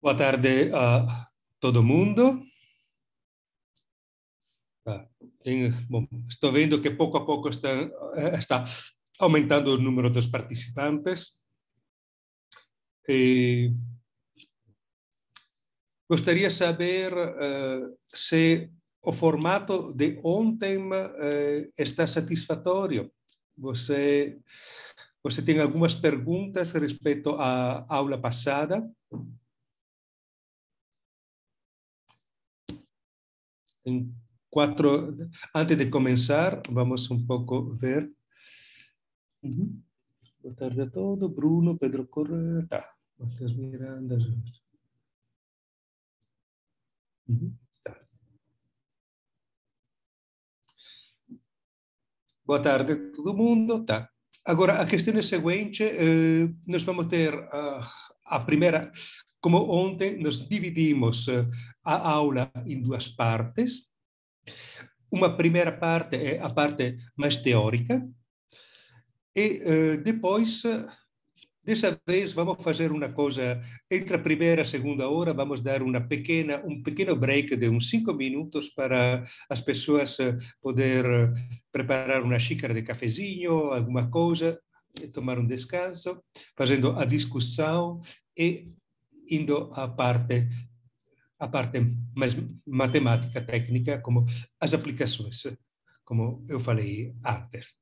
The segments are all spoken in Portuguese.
Boa tarde a todo mundo. Ah, bom, estou vendo que pouco a pouco está, eh, está aumentando o número dos participantes. E gostaria de saber uh, se o formato de ontem uh, está satisfatório. Você, você tem algumas perguntas respeito à aula passada? Em quatro, antes de começar, vamos um pouco ver. Uhum. Boa tarde a todos. Bruno, Pedro Correa, tá. Matheus Miranda. Boa tarde a todo mundo. Tá. Agora, a questão é a seguinte, eh, vamos ter uh, a primeira, como ontem, nós dividimos uh, a aula em duas partes. Uma primeira parte é a parte mais teórica, e uh, depois, dessa vez, vamos fazer uma coisa, entre a primeira e a segunda hora, vamos dar uma pequena, um pequeno break de uns cinco minutos para as pessoas uh, poder uh, preparar uma xícara de cafezinho, alguma coisa, tomar um descanso, fazendo a discussão e indo à parte a parte mais matemática, técnica, como as aplicações, como eu falei antes.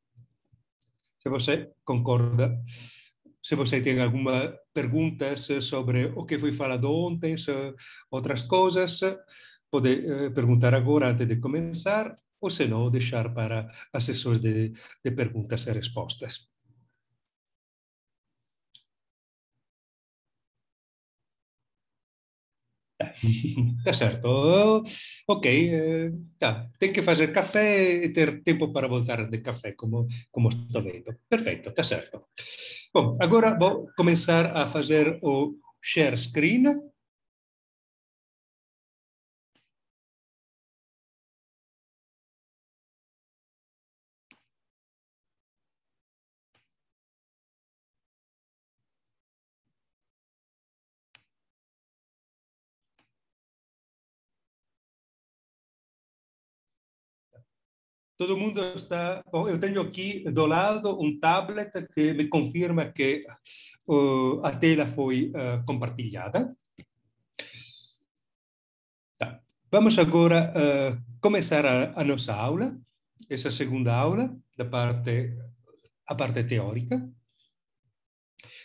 Se você concorda, se você tem alguma perguntas sobre o que foi falado ontem, outras coisas, pode eh, perguntar agora antes de começar, ou se não, deixar para as sessões de, de perguntas e respostas. Tá certo. Ok, eh, tá. Tem que fazer café e ter tempo para voltar de café, como, como estou vendo. Perfeito, tá certo. Bom, agora vou começar a fazer o share screen. Todo mundo está. Bom, eu tenho aqui do lado um tablet que me confirma que uh, a tela foi uh, compartilhada. Tá. Vamos agora uh, começar a, a, nossa aula, essa segunda aula, da parte, a parte teórica.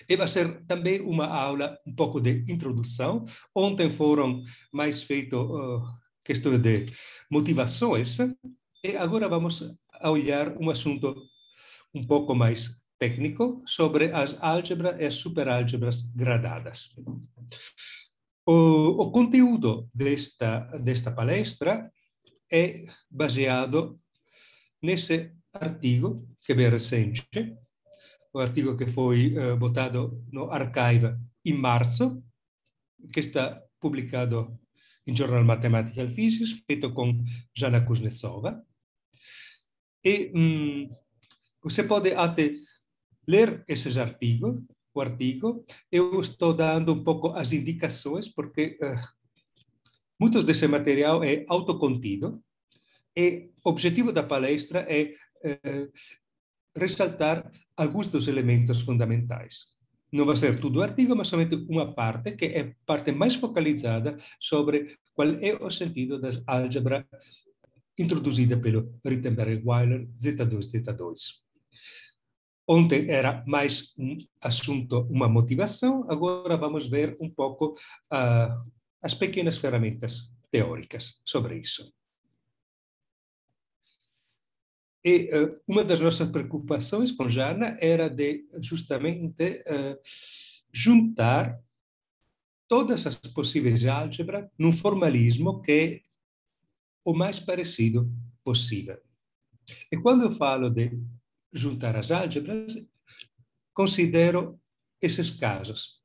E vai ser também uma aula um pouco de introdução. Ontem foram mais feitas questões de motivações agora vamos a olhar um assunto um pouco mais técnico sobre as álgebras e as superálgebras gradadas. O, o conteúdo desta, desta palestra é baseado nesse artigo que bem recente, o artigo que foi uh, botado no Archive em março, que está publicado em Journal Mathematical Physics, feito com Jana Kuznetsova. E hum, você pode até ler esses artigos, o artigo. Eu estou dando um pouco as indicações, porque uh, muito desse material é autocontido. E o objetivo da palestra é uh, ressaltar alguns dos elementos fundamentais. Não vai ser tudo o artigo, mas somente uma parte, que é a parte mais focalizada sobre qual é o sentido das álgebras introduzida pelo Rittenberg-Weiler Z2, Z2. Ontem era mais um assunto, uma motivação, agora vamos ver um pouco uh, as pequenas ferramentas teóricas sobre isso. E uh, uma das nossas preocupações com Jana era de justamente uh, juntar todas as possíveis álgebras num formalismo que o mais parecido possível. E quando eu falo de juntar as álgebras, considero esses casos.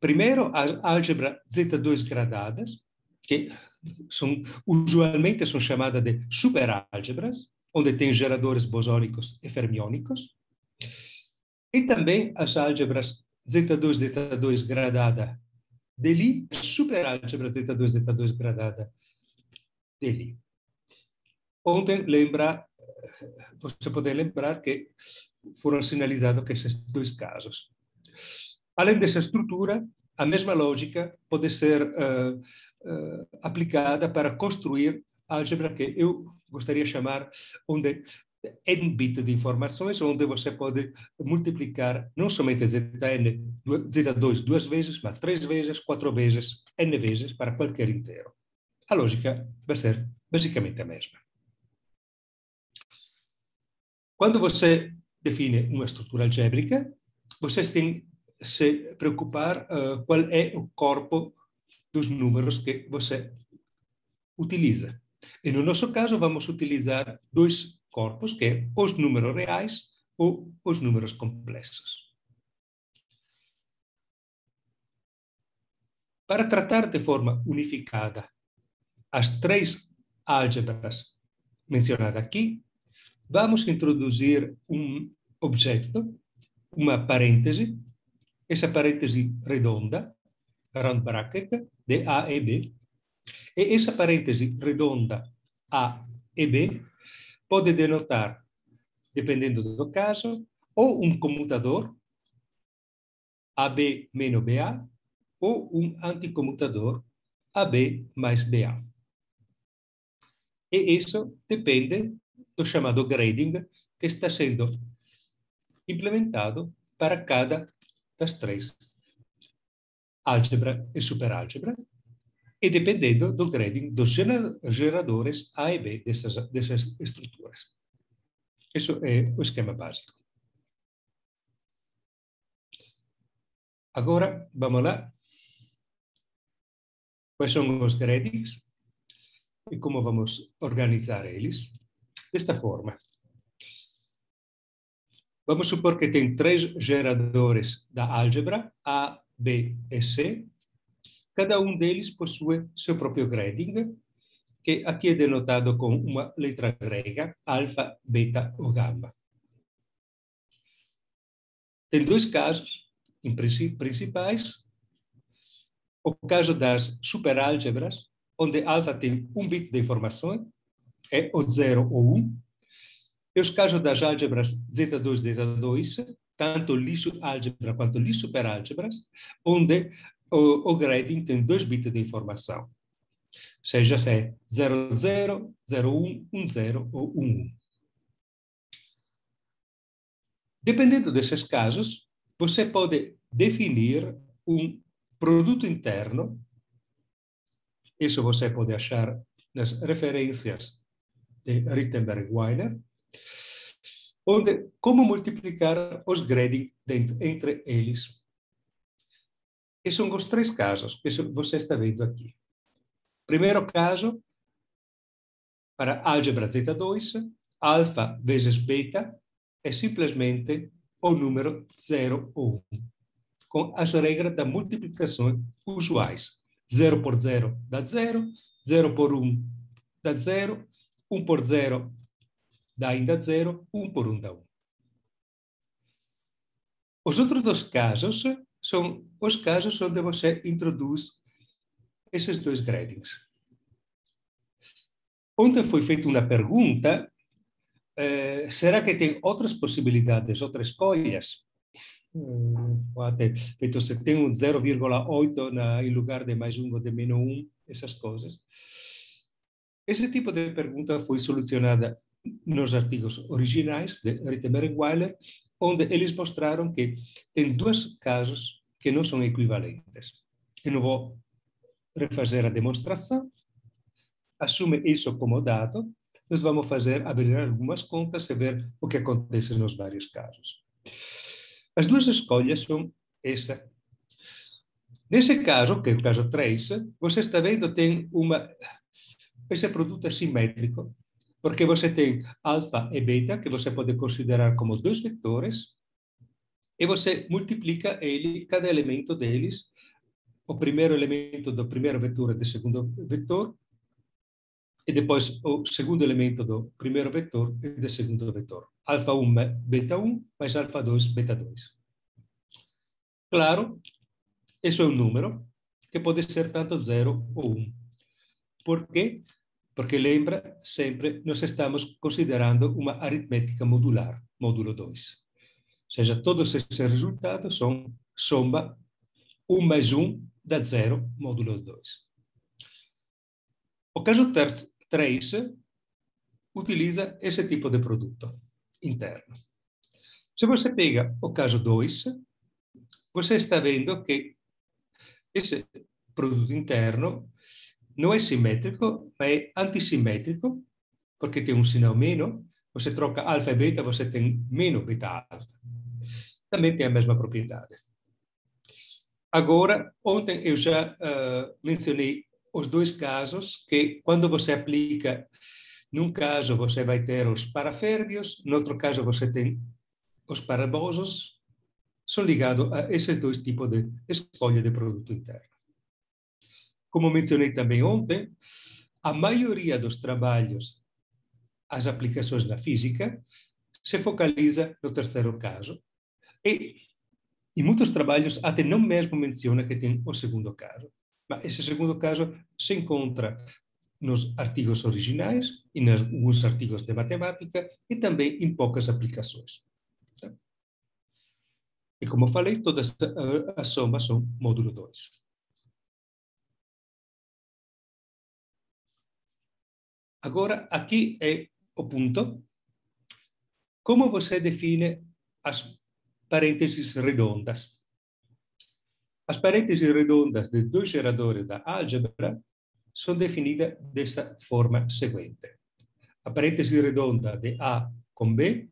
Primeiro, as álgebras Z2 gradadas, que são, usualmente são chamadas de superálgebras, onde tem geradores bosônicos e fermiônicos. E também as álgebras Z2, Z2 gradada dali superálgebra zeta 2, zeta 2 gradada dali. Ontem, lembra, você pode lembrar que foram sinalizados esses dois casos. Além dessa estrutura, a mesma lógica pode ser uh, uh, aplicada para construir álgebra que eu gostaria de chamar onde n bit de informações, onde você pode multiplicar não somente zn, z2 duas vezes, mas três vezes, quatro vezes, n vezes para qualquer inteiro. A lógica vai ser basicamente a mesma. Quando você define uma estrutura algébrica, você tem que se preocupar uh, qual é o corpo dos números que você utiliza. E no nosso caso, vamos utilizar dois corpos, que é os números reais ou os números complexos. Para tratar de forma unificada as três álgebras mencionadas aqui, vamos introduzir um objeto, uma parêntese, essa parêntese redonda, round bracket, de A e B, e essa parêntese redonda A e B pode denotar, dependendo do caso, ou um comutador, AB menos BA, ou um anticomutador, AB mais BA. E isso depende do chamado grading que está sendo implementado para cada das três, álgebra e superálgebra, e dependendo do grading dos geradores A e B dessas, dessas estruturas. Isso é o esquema básico. Agora, vamos lá. Quais são os gradings e como vamos organizar eles? Desta forma. Vamos supor que tem três geradores da álgebra, A, B e C, Cada um deles possui seu próprio grading, que aqui é denotado com uma letra grega, alfa, beta ou gama. Tem dois casos principais. O caso das superálgebras, onde alfa tem um bit de informação, é o 0 ou 1. Um. E os casos das álgebras z2 e z2, tanto lixo álgebra quanto lixo superálgebras, onde o, o grading tem dois bits de informação, seja se é 00, 01, 10 ou 11. Dependendo desses casos, você pode definir um produto interno, isso você pode achar nas referências de Rittenberg-Weiler, onde como multiplicar os grading entre eles e são os três casos que você está vendo aqui. Primeiro caso, para álgebra Z2, alfa vezes beta é simplesmente o número 0 ou 1, com as regras da multiplicação usuais. 0 por 0 dá 0, 0 por 1 dá 0, 1 por 0 dá ainda 0, 1 por 1 dá 1. Os outros dois casos são os casos onde você introduz esses dois gradings. Ontem foi feita uma pergunta, eh, será que tem outras possibilidades, outras escolhas? Hum, até feito se tem um 0,8 em lugar de mais um ou de menos um, essas coisas. Esse tipo de pergunta foi solucionada nos artigos originais de Rittenberg Weiler onde eles mostraram que tem dois casos que não são equivalentes. Eu não vou refazer a demonstração. Assume isso como dado. Nós vamos fazer, abrir algumas contas e ver o que acontece nos vários casos. As duas escolhas são essa. Nesse caso, que é o caso 3, você está vendo tem uma esse produto é simétrico porque você tem alfa e beta, que você pode considerar como dois vetores, e você multiplica ele, cada elemento deles, o primeiro elemento do primeiro vetor e do segundo vetor, e depois o segundo elemento do primeiro vetor e do segundo vetor. Alfa 1, beta 1, mais alfa 2, beta 2. Claro, isso é um número. que pode ser tanto 0 ou 1. Por quê? Porque lembra, sempre nós estamos considerando uma aritmética modular, módulo 2. Ou seja, todos esses resultados são soma 1 mais 1 dá 0, módulo 2. O caso 3 utiliza esse tipo de produto interno. Se você pega o caso 2, você está vendo que esse produto interno não é simétrico, mas é antissimétrico, porque tem um sinal menos. Você troca alfa e beta, você tem menos beta alfa. Também tem a mesma propriedade. Agora, ontem eu já uh, mencionei os dois casos que, quando você aplica, num caso você vai ter os paraférbios, no outro caso você tem os parabosos, são ligados a esses dois tipos de escolha de produto interno. Como mencionei também ontem, a maioria dos trabalhos, as aplicações na física, se focaliza no terceiro caso. E em muitos trabalhos até não mesmo menciona que tem o segundo caso. Mas esse segundo caso se encontra nos artigos originais e nos alguns artigos de matemática e também em poucas aplicações. E como falei, todas as somas são módulo 2. Agora, aqui é o ponto. Como você define as parênteses redondas? As parênteses redondas de dois geradores da álgebra são definidas dessa forma seguinte. A parêntese redonda de A com B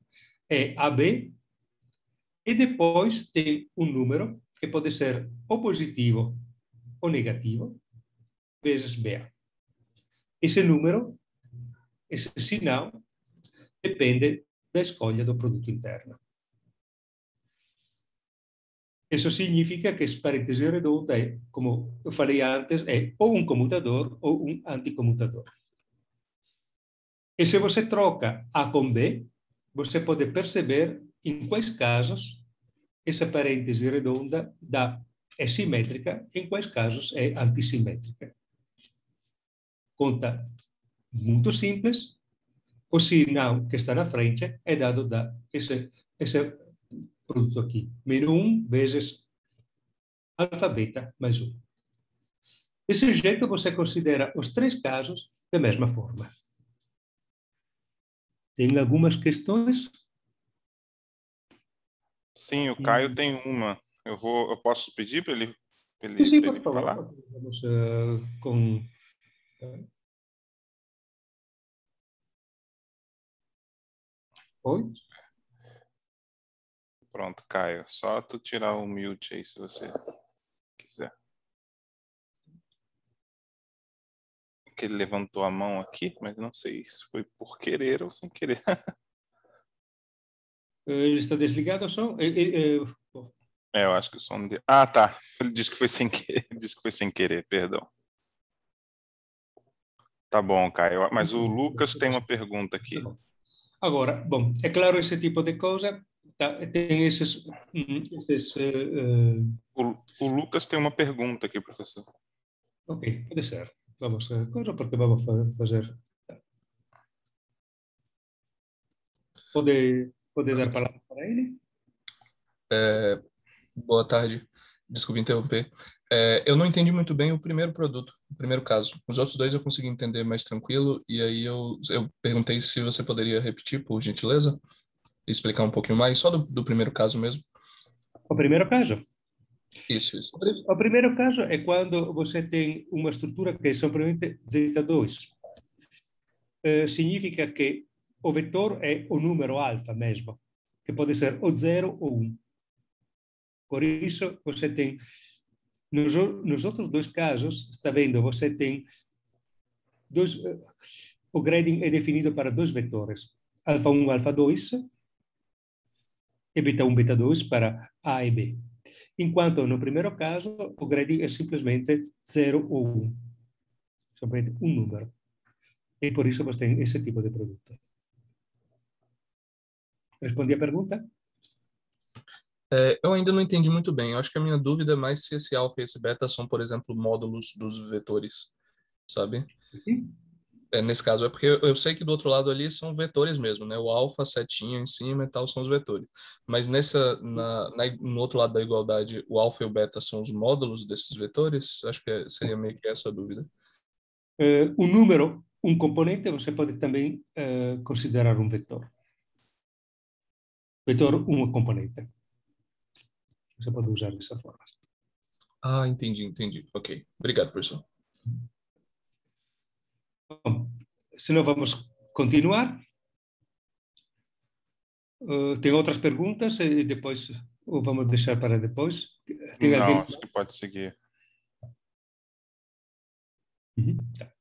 é AB e depois tem um número que pode ser ou positivo ou negativo vezes BA. Esse número esse sinal depende da escolha do produto interno. Isso significa que parêntese redonda é, como eu falei antes, é ou um comutador ou um anticomutador. E se você troca A com B, você pode perceber em quais casos essa parêntese redonda dá, é simétrica, em quais casos é antissimétrica. Conta muito simples, o sinal que está na frente é dado da esse, esse produto aqui. Menos 1 vezes alfa, beta, mais 1. Desse jeito, você considera os três casos da mesma forma. Tem algumas questões? Sim, o Caio hum. tem uma. Eu vou, eu posso pedir para ele, pra ele, sim, pra ele falar? Vamos uh, com Oi? Pronto, Caio. Só tu tirar o mute aí se você quiser. Que ele levantou a mão aqui, mas não sei se foi por querer ou sem querer. Ele está desligado o som? É, eu acho que o som dele. Ah, tá. Ele disse que foi sem querer. Ele disse que foi sem querer, perdão. Tá bom, Caio. Mas o Lucas tem uma pergunta aqui. Tá Agora, bom, é claro, esse tipo de coisa tá, tem esses... esses uh... o, o, Lucas tem uma pergunta aqui, professor. Ok, pode ser. Vamos a coisa, porque vamos fazer... Pode, pode dar palavra para ele? É, boa tarde. Desculpe interromper. É, eu não entendi muito bem o primeiro produto, o primeiro caso. Os outros dois eu consegui entender mais tranquilo, e aí eu, eu perguntei se você poderia repetir, por gentileza, explicar um pouquinho mais, só do, do primeiro caso mesmo. O primeiro caso? Isso, isso. O primeiro caso é quando você tem uma estrutura que é simplesmente Z2. É, significa que o vetor é o número alfa mesmo, que pode ser o 0 ou 1. Um. Por isso, você tem nos, nos outros dois casos, está vendo, você tem dois, eh, o grading é definido para dois vetores, alfa 1, alfa 2, e beta 1, beta 2 para A e B. Enquanto no primeiro caso, o grading é simplesmente 0 ou 1, simplesmente um número. E por isso você tem esse tipo de produto. Respondi a pergunta? É, eu ainda não entendi muito bem. Eu acho que a minha dúvida é mais se esse alfa e esse beta são, por exemplo, módulos dos vetores, sabe? Sim. É, nesse caso, é porque eu, eu sei que do outro lado ali são vetores mesmo, né? O alfa, setinha em cima e tal são os vetores. Mas nessa, na, na, no outro lado da igualdade, o alfa e o beta são os módulos desses vetores? Acho que é, seria meio que essa a dúvida. Uh, um número, um componente, você pode também uh, considerar um vetor. Vetor, um componente. Você pode usar dessa forma. Ah, entendi, entendi. Ok. Obrigado, professor. Bom, senão vamos continuar. Uh, tem outras perguntas e depois ou vamos deixar para depois? Tem Não, alguém... acho que pode seguir. Uhum. Tá.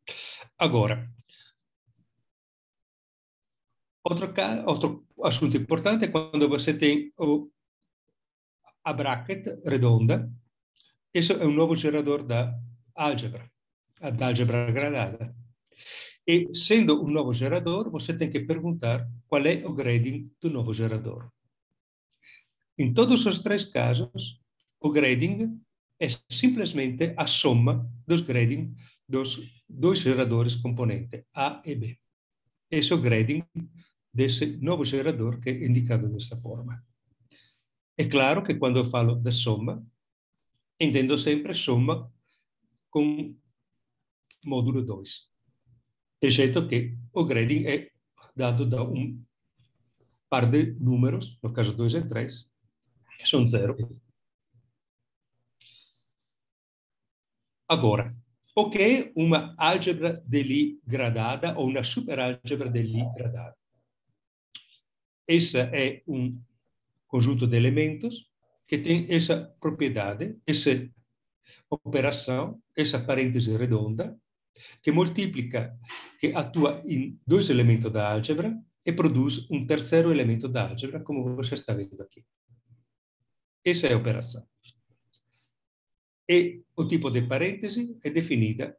Agora, outro, outro assunto importante é quando você tem o, a bracket redonda. Isso é um novo gerador da álgebra, da álgebra gradada. E, sendo um novo gerador, você tem que perguntar qual é o grading do novo gerador. Em todos os três casos, o grading é simplesmente a soma dos grading dos dois geradores componente A e B. Esse é o grading desse novo gerador que é indicado dessa forma. É claro que quando eu falo da soma, entendo sempre soma com módulo 2 jeito que o grading é dado da um par de números, no caso 2 e 3, que são zero. Agora, o que é uma álgebra de Lie gradada ou uma superálgebra de Lie gradada? Essa é um conjunto de elementos que tem essa propriedade, essa operação, essa parêntese redonda, que multiplica, que atua em dois elementos da álgebra e produz um terceiro elemento da álgebra, como você está vendo aqui. Essa a operação. E o tipo de parêntese é definida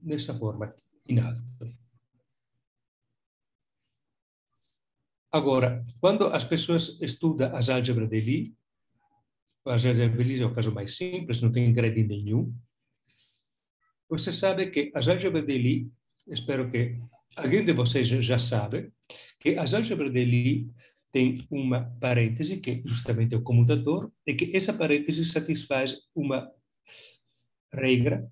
nessa forma, em alto. Agora, quando as pessoas estudam as álgebras de Lie, a álgebra de Lie é o caso mais simples, não tem grading nenhum, você sabe que as álgebras de Lie, espero que alguém de vocês já sabe, que as álgebras de Lie tem uma parêntese, que justamente é o comutador, e que essa parêntese satisfaz uma regra,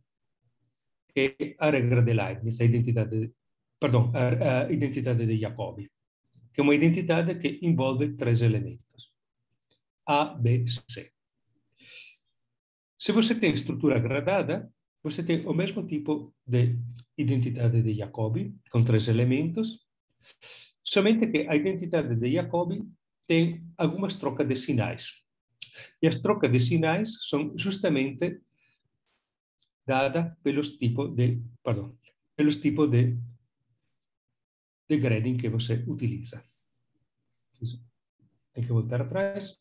que é a regra de Leibniz, a identidade, perdão, a, a identidade de Jacobi, que é uma identidade que envolve três elementos, A, B, C. Se você tem estrutura gradada, você tem o mesmo tipo de identidade de Jacobi, com três elementos, somente que a identidade de Jacobi tem algumas trocas de sinais. E as trocas de sinais são justamente dadas pelos tipos de, perdão, pelos tipos de, de grading que você utiliza. Tem que voltar atrás.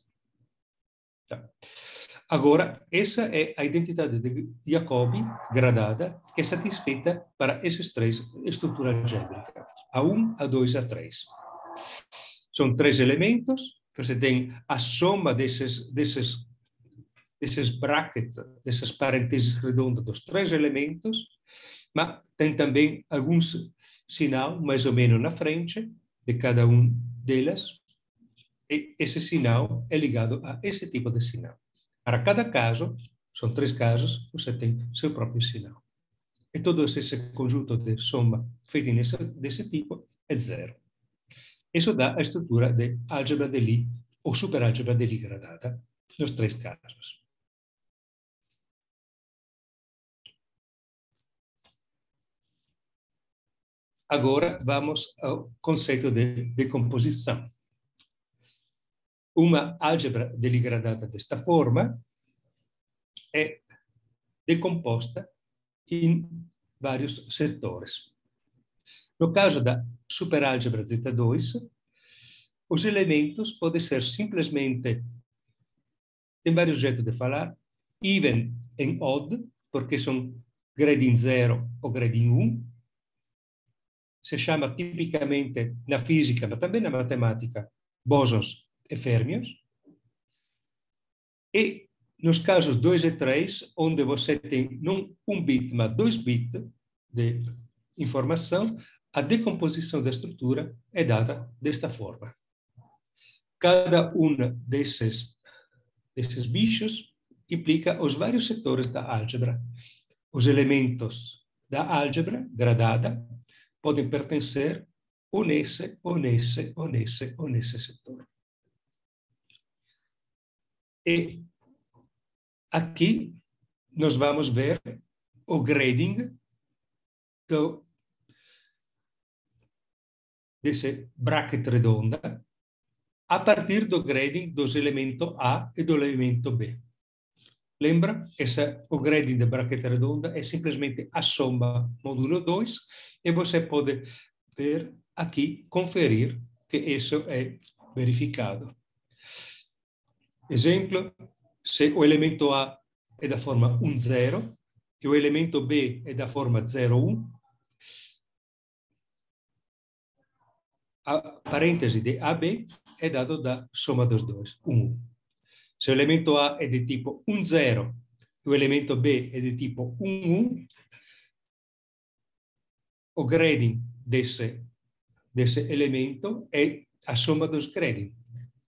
Tá. Agora, essa é a identidade de Jacobi gradada que é satisfeita para essas três estruturas algébricas, A1, A2, A3. São três elementos, você tem a soma desses, desses, desses brackets, dessas parênteses redondas dos três elementos, mas tem também alguns sinal mais ou menos na frente de cada um delas, e esse sinal é ligado a esse tipo de sinal. Para cada caso, são três casos, você tem seu próprio sinal. E todo esse conjunto de soma feito nesse, desse tipo é zero. Isso dá a estrutura de álgebra de Lie ou superálgebra de Lie gradada, nos três casos. Agora vamos ao conceito de decomposição uma álgebra deligradata desta forma é decomposta em vários setores. No caso da superálgebra Z2, os elementos podem ser simplesmente, tem vários jeitos de falar, even e odd, porque são grading 0 ou grading 1. Se chama tipicamente na física, mas também na matemática, bosons e férmios. E nos casos 2 e 3, onde você tem não um bit, mas dois bits de informação, a decomposição da estrutura é dada desta forma. Cada um desses, desses bichos implica os vários setores da álgebra. Os elementos da álgebra gradada podem pertencer ou nesse, ou nesse, ou nesse, ou nesse setor. E aqui nós vamos ver o grading do, desse bracket redonda a partir do grading dos elementos A e do elemento B. Lembra? Essa, o grading da bracket redonda é simplesmente a soma módulo 2 e você pode ver aqui, conferir que isso é verificado. Exemplo, se o elemento A é da forma 1, 0 e o elemento B é da forma 0, 1, a parêntese de AB é dado da soma dos dois, 1, 1. Se o elemento A é de tipo 1, 0 e o elemento B é de tipo 1, 1, o grading desse, desse elemento é a soma dos grading.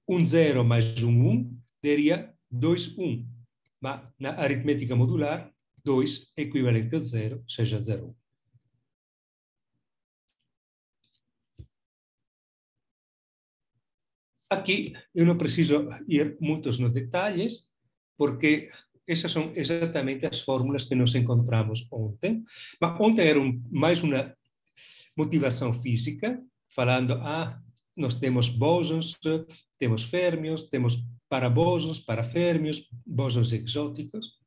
1, 0 mais 1, 1 daria 2, 1. Mas na aritmética modular, 2 é equivalente a 0, seja 0, 1. Aqui eu não preciso ir muitos nos detalhes, porque essas são exatamente as fórmulas que nós encontramos ontem. Mas ontem era um, mais uma motivação física, falando, ah, nós temos bósons, temos férmions, temos parabósons, paraférmios, bósons exóticos.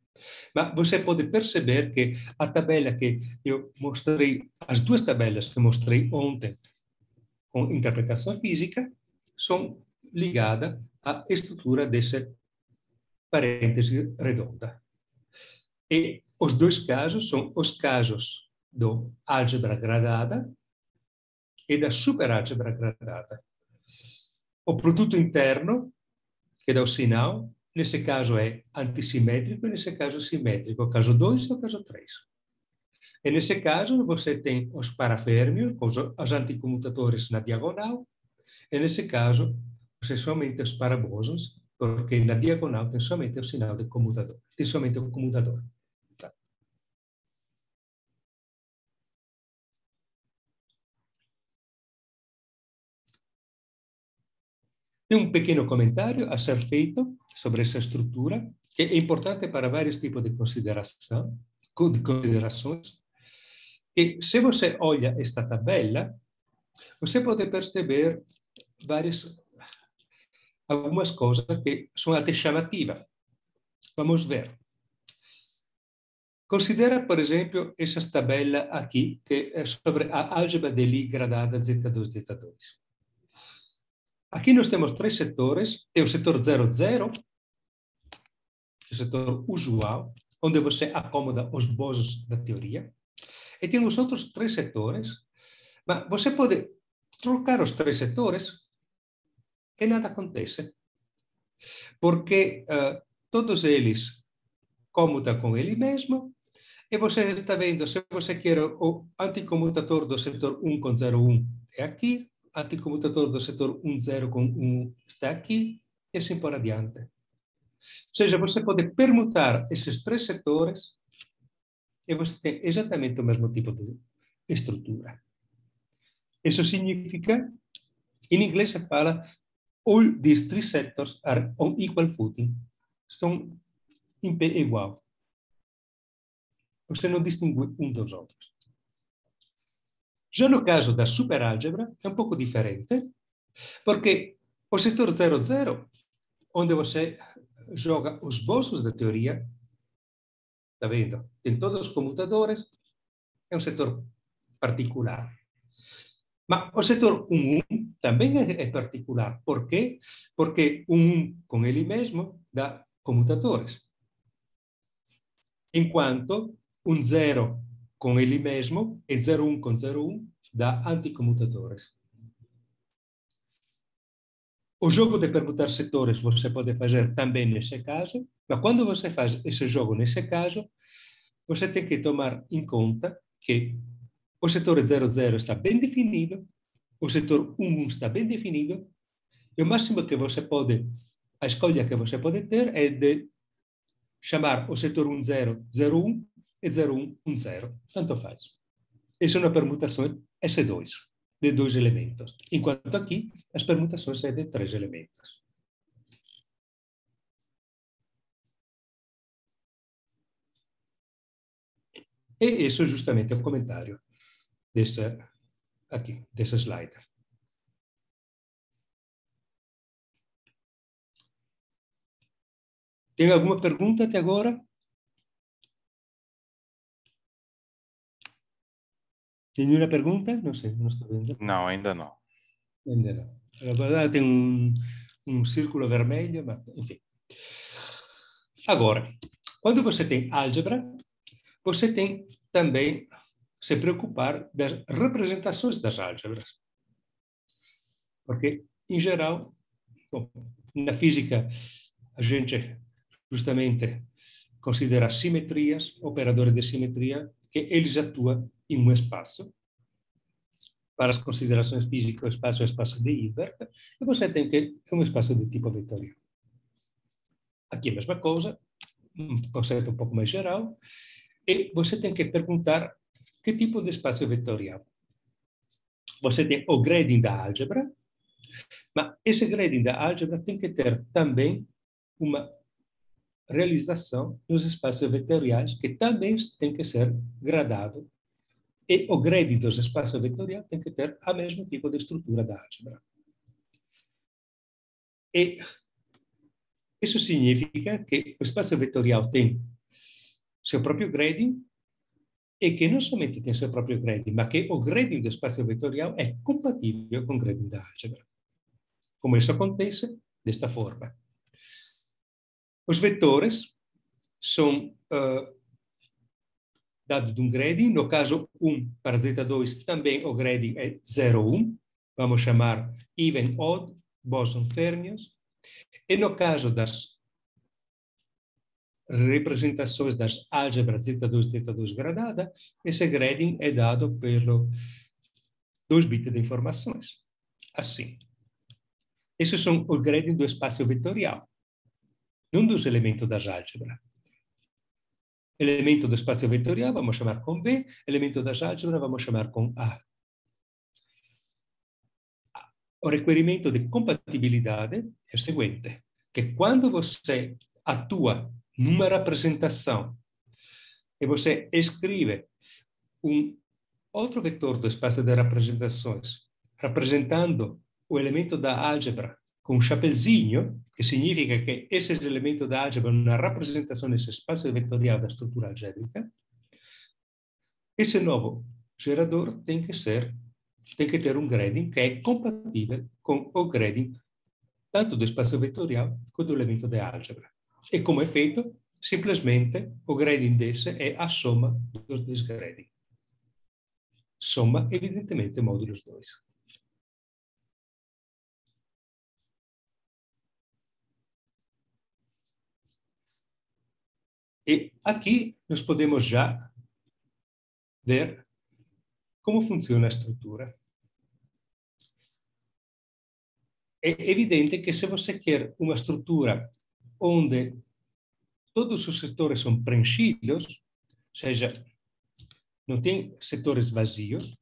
Mas você pode perceber que a tabela que eu mostrei, as duas tabelas que mostrei ontem com interpretação física, são ligadas à estrutura dessa parêntese redonda. E os dois casos são os casos do álgebra gradada e da superálgebra gradada. O produto interno que dá o sinal, nesse caso é antissimétrico e nesse caso é simétrico, o caso 2 e o caso 3. E nesse caso, você tem os paraférmios, os, os anticomutatores na diagonal, e nesse caso, você somente os parabósons, porque na diagonal tem somente o sinal de comutador, tem somente o comutador. Tem um pequeno comentário a ser feito sobre essa estrutura, que é importante para vários tipos de consideração, de considerações. E se você olha esta tabela, você pode perceber várias algumas coisas que são até chamativas. Vamos ver. Considera, por exemplo, essa tabela aqui, que é sobre a álgebra de Lie gradada Z2, Z2. Aqui nós temos três setores. Tem o setor 00, que é o setor usual, onde você acomoda os bosons da teoria. E tem os outros três setores, mas você pode trocar os três setores e nada acontece. Porque uh, todos eles comutam com ele mesmo, e você está vendo, se você quer o anticomutator do setor 1 com 01 é aqui, anticomutator do setor 10 com 1 está aqui, e assim por adiante. Ou seja, você pode permutar esses três setores e você tem exatamente o mesmo tipo de estrutura. Isso significa, em inglês se fala, all these three sectors are on equal footing. Estão em pé igual. Você não distingue um dos outros. Già no caso da superálgebra, è un poco diferente, perché o setor 00, onde você joga os bolsos da teoria, está vendo? Tem todos os comutadores, è un setor particular. Ma o setor 1-1 também é particular. Por quê? Porque 1-1 com ele mesmo dá comutadores. Enquanto 1-0 con ele mesmo e 01 con 01 da anticomutadores. O jogo de permutar setores você pode fazer também nesse caso, mas quando você faz esse jogo nesse caso, você tem que tomar em conta que o setor 00 está bem definido, o setor 1 está bem definido, e o máximo que você pode, a escolha que você pode ter é de chamar o setor 1001 10 01 e 0110, tanto faz. Essa é uma permutação S2, de dois elementos, enquanto aqui as permutações são de três elementos. E isso é justamente o comentário dessa, aqui, dessa slide. Tem alguma pergunta até agora? Nenhuma pergunta? Não sei, não estou vendo. Não, ainda não. Ainda não. Agora tem um, um círculo vermelho, mas enfim. Agora, quando você tem álgebra, você tem também se preocupar das representações das álgebras. Porque, em geral, bom, na física, a gente justamente considera simetrias, operadores de simetria, que eles atuam em um espaço. Para as considerações físicas, o espaço é o espaço de Hilbert, e você tem que é um espaço de tipo vetorial. Aqui a mesma coisa, um conceito um pouco mais geral, e você tem que perguntar que tipo de espaço vetorial. Você tem o grading da álgebra, mas esse grading da álgebra tem que ter também uma realização nos espaços vetoriais, que também tem que ser gradado e o grading dos espaços vetoriais tem que ter o mesmo tipo de estrutura da álgebra. E isso significa que o espaço vetorial tem seu próprio grading e que não somente tem seu próprio grading, mas que o grading do espaço vetorial é compatível com o grading da álgebra. Como isso acontece? Desta forma. Os vetores são uh, dado de um grading. No caso 1 para z2, também o grading é 0,1. Vamos chamar even odd, boson fermions. E no caso das representações das álgebras z2 e z2 gradada, esse grading é dado pelo 2 bits de informações. Assim. Esses são os grading do espaço vetorial, não dos elementos das álgebras. Elemento do espaço vetorial vamos chamar com V, elemento da álgebra vamos chamar com A. O requerimento de compatibilidade é o seguinte, que quando você atua numa representação e você escreve um outro vetor do espaço de representações representando o elemento da álgebra com um chapeuzinho, que significa que esse elemento da álgebra é uma representação nesse espaço vetorial da estrutura algébrica, esse novo gerador tem que ser, tem que ter um grading que é compatível com o grading tanto do espaço vetorial quanto do elemento da álgebra. E como é feito? Simplesmente o grading desse é a soma dos dois grading. Soma, evidentemente, módulos 2. E aqui nós podemos já ver como funciona a estrutura. É evidente que se você quer uma estrutura onde todos os setores são preenchidos, ou seja, não tem setores vazios,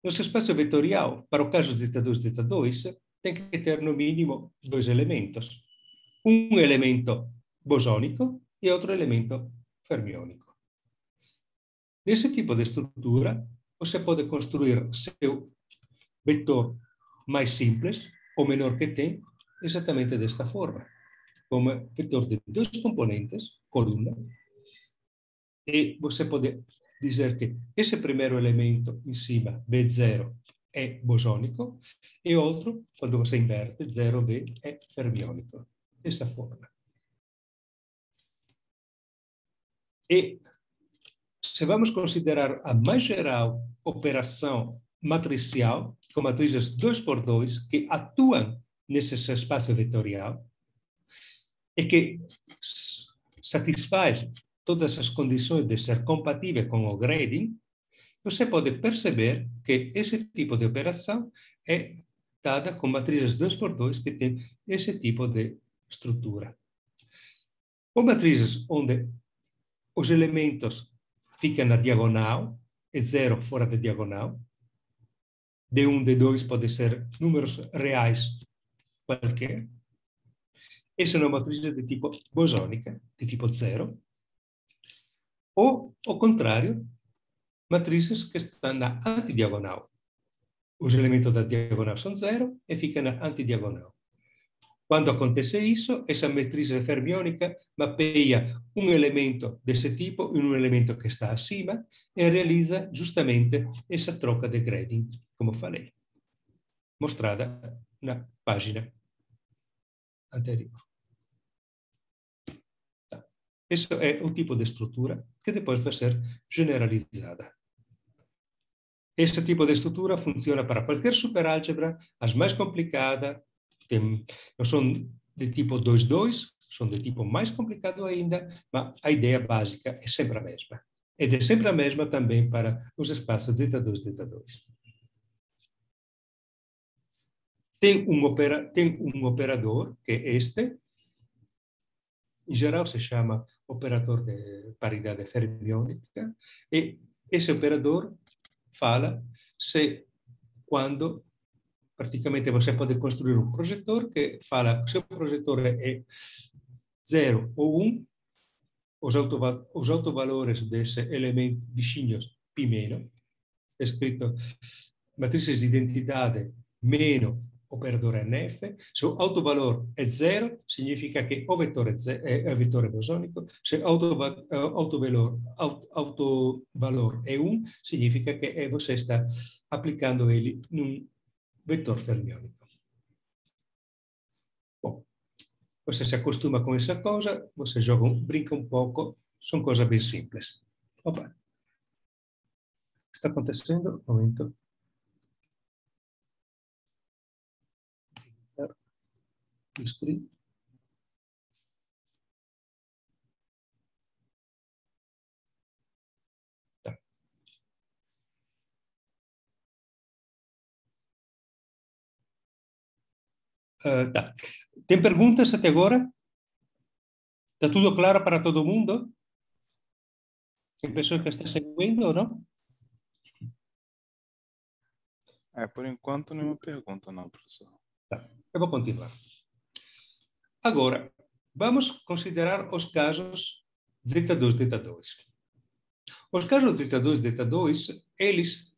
nosso espaço vetorial, para o caso de θ2 e θ2, tem que ter no mínimo dois elementos. Um elemento bosônico e outro elemento fermiônico. Nesse tipo de estrutura, você pode construir seu vetor mais simples, ou menor que tem, exatamente desta forma, como vetor de dois componentes, coluna, e você pode dizer que esse primeiro elemento em cima, B0, é bosônico, e outro, quando você inverte, 0B, é fermiônico. Dessa forma. E se vamos considerar a mais geral operação matricial, com matrizes 2 por 2 que atuam nesse espaço vetorial e que satisfaz todas as condições de ser compatível com o grading, você pode perceber que esse tipo de operação é dada com matrizes 2 por 2 que tem esse tipo de estrutura. Ou matrizes onde os elementos ficam na diagonal, e zero fora da diagonal. D1, D2 pode ser números reais qualquer. É uma matriz de tipo bosônica, de tipo zero. Ou, ao contrário, matrizes que estão na antidiagonal. Os elementos da diagonal são zero e ficam na antidiagonal. Quando acontece isso, essa matriz fermiônica mapeia um elemento desse tipo e um elemento que está acima e realiza justamente essa troca de grading, como falei, mostrada na página anterior. Esse é o tipo de estrutura que depois vai ser generalizada. Esse tipo de estrutura funciona para qualquer superálgebra, as mais complicadas, tem, não são de tipo 2-2, são de tipo mais complicado ainda, mas a ideia básica é sempre a mesma. E é sempre a mesma também para os espaços θ2, θ2. Tem um, opera, tem um operador, que é este, em geral se chama operador de paridade fermiônica, e esse operador fala se quando praticamente você pode construir um projetor que fala que seu projetor é 0 ou 1, um, os, autoval os autovalores desse elemento bichinhos π meno, escrito matrizes de identidade meno operadore NF, se o autovalor é zero, significa que o vettore è, è vettore bosonico, se o autovalor, autovalor é 1, um, significa que você está aplicando ele num vetor fermiônico. Bom, você se acostuma com essa coisa, você joga um, brinca um pouco, são coisas bem simples. Opa. O que está acontecendo? Um momento. screen. Uh, tá. Tem perguntas até agora? Está tudo claro para todo mundo? Tem pessoa que está seguindo ou não? É, por enquanto, nenhuma pergunta, não, professor. Tá. Eu vou continuar. Agora, vamos considerar os casos Z2, Z2. Os casos Z2, Z2, eles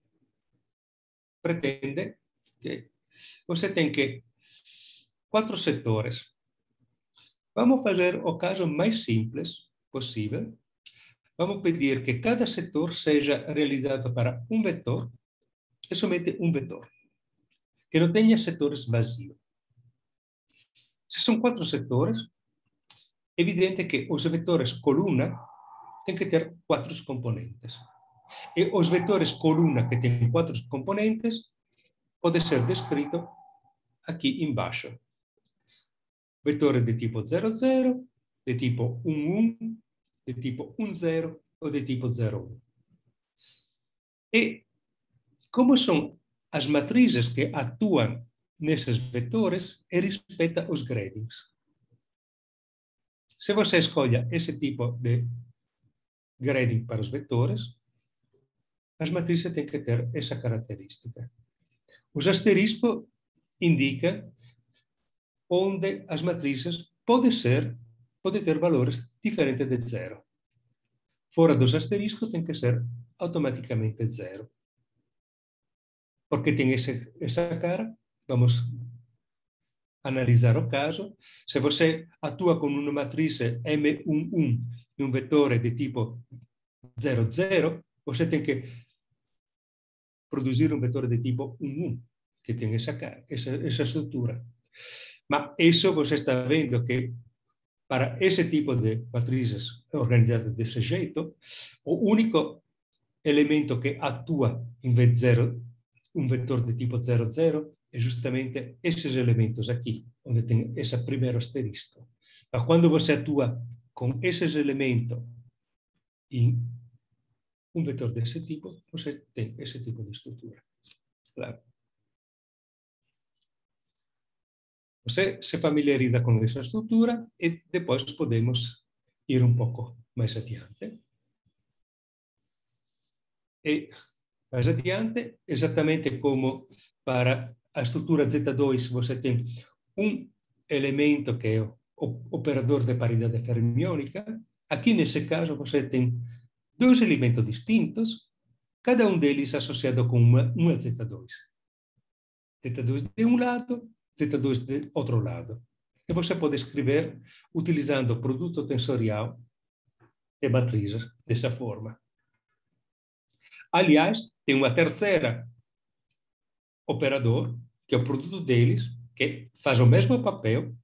pretendem que você tem que quatro setores. Vamos fazer o caso mais simples possível. Vamos pedir que cada setor seja realizado para um vetor, e somente um vetor, que não tenha setores vazios. Se são quatro setores, é evidente que os vetores coluna têm que ter quatro componentes. E os vetores coluna que têm quatro componentes pode ser descrito aqui embaixo. Vetore de tipo 00, de tipo 11, de tipo 10 ou de tipo 01. E como são as matrizes que atuam nesses vetores e respeita os gradings. Se você escolhe esse tipo de grading para os vetores, as matrizes têm que ter essa característica. Os asteriscos indicam onde as matrizes podem ser, podem ter valores diferentes de zero. Fora dos asteriscos tem que ser automaticamente zero. Porque tem esse, essa cara Vamos analisar o caso. Se você atua com uma matriz M11 um vettore di tipo 00, você tem que produzir um vettore di tipo 11, que tem essa, essa, essa estrutura. Mas isso você está vendo que para esse tipo de matrizes organizadas desse jeito, o único elemento que atua em vez de zero um vetor de tipo 00 é justamente esses elementos aqui, onde tem esse primeiro asterisco. Mas quando você atua com esses elementos em um vetor desse tipo, você tem esse tipo de estrutura. Claro. Você se familiariza com essa estrutura e depois podemos ir um pouco mais adiante. E mais adiante, exatamente como para a estrutura Z2, você tem um elemento que é o operador de paridade fermiônica. Aqui, nesse caso, você tem dois elementos distintos, cada um deles associado com uma, uma Z2. Z2 de um lado, Z2 de outro lado. E você pode escrever utilizando produto tensorial de matrizes dessa forma. Aliás, tem uma terceira operador, que é o produto deles, que faz o mesmo papel,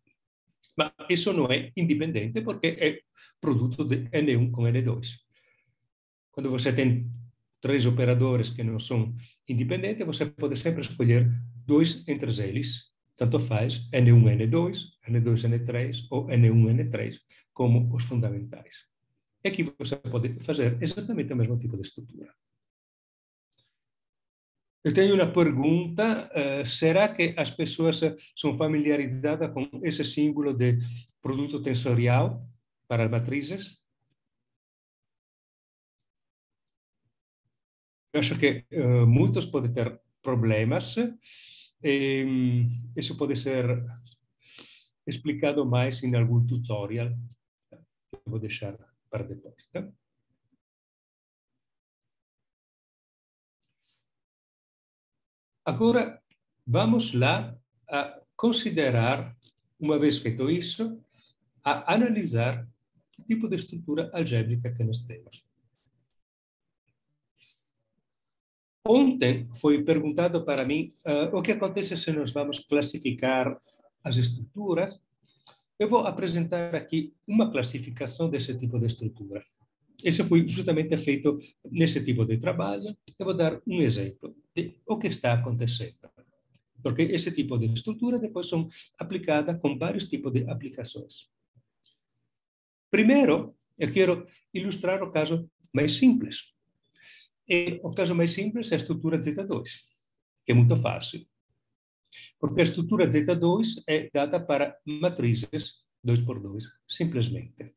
mas isso não é independente, porque é produto de N1 com N2. Quando você tem três operadores que não são independentes, você pode sempre escolher dois entre eles. Tanto faz N1, N2, N2, N3 ou N1, N3 como os fundamentais. E aqui você pode fazer exatamente o mesmo tipo de estrutura. Eu tenho uma pergunta: uh, será que as pessoas são familiarizadas com esse símbolo de produto tensorial para matrizes? Eu acho que uh, muitos podem ter problemas. Isso pode ser explicado mais em algum tutorial. Eu vou deixar para depois. Tá? Agora, vamos lá a considerar, uma vez feito isso, a analisar o tipo de estrutura algébrica que nós temos. Ontem foi perguntado para mim uh, o que acontece se nós vamos classificar as estruturas. Eu vou apresentar aqui uma classificação desse tipo de estrutura. Esse foi justamente feito nesse tipo de trabalho. Eu vou dar um exemplo de o que está acontecendo. Porque esse tipo de estrutura depois são aplicadas com vários tipos de aplicações. Primeiro, eu quero ilustrar o caso mais simples. E o caso mais simples é a estrutura Z2, que é muito fácil. Porque a estrutura Z2 é dada para matrizes 2 por 2, simplesmente.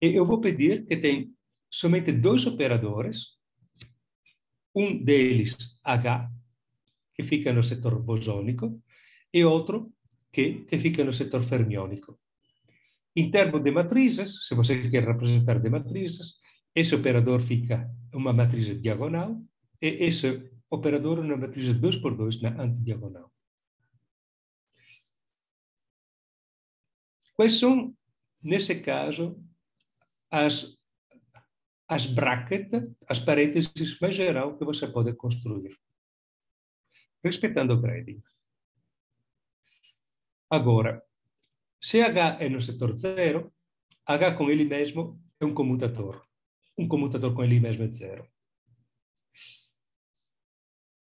E eu vou pedir que tem somente dois operadores um deles H, que fica no setor bosônico, e outro Q, que fica no setor fermiônico. Em termos de matrizes, se você quer representar de matrizes, esse operador fica uma matriz diagonal e esse operador uma matriz 2 por 2 na antidiagonal. Quais são, nesse caso, as as brackets, as parênteses mais geral que você pode construir, respeitando o grading. Agora, se H é no setor zero, H com ele mesmo é um comutador. Um comutador com ele mesmo é zero.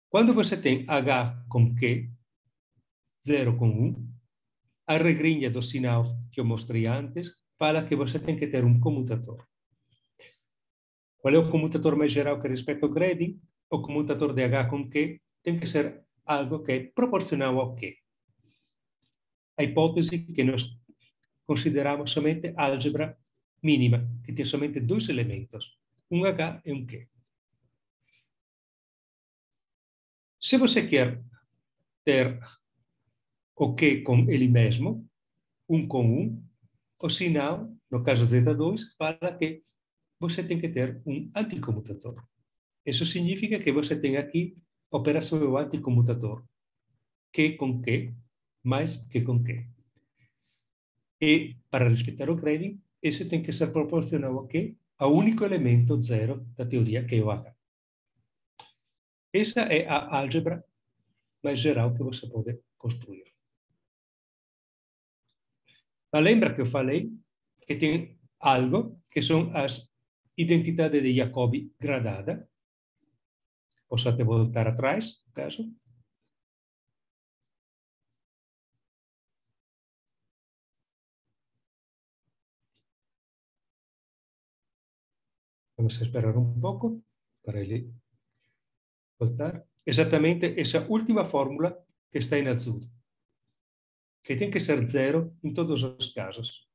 Quando você tem H com Q, 0 com 1, a regrinha do sinal que eu mostrei antes fala que você tem que ter um comutador. Qual é o comutador mais geral que respeita o grading? O comutador de H com Q tem que ser algo que é proporcional ao Q. A hipótese que nós consideramos somente álgebra mínima, que tem somente dois elementos, um H e um Q. Se você quer ter o Q com ele mesmo, um com um, o sinal, no caso de θ2, fala que você tem que ter um anticomutador. Isso significa que você tem aqui operação do anticomutador. Que com que, mais que com que. E, para respeitar o grading, esse tem que ser proporcional ao que? Ao único elemento zero da teoria, que é o H. Essa é a álgebra mais geral que você pode construir. Mas lembra que eu falei que tem algo que são as identidade de Jacobi gradada. Posso até voltar atrás, no caso. Vamos esperar um pouco para ele voltar. Exatamente essa última fórmula que está em azul, que tem que ser zero em todos os casos.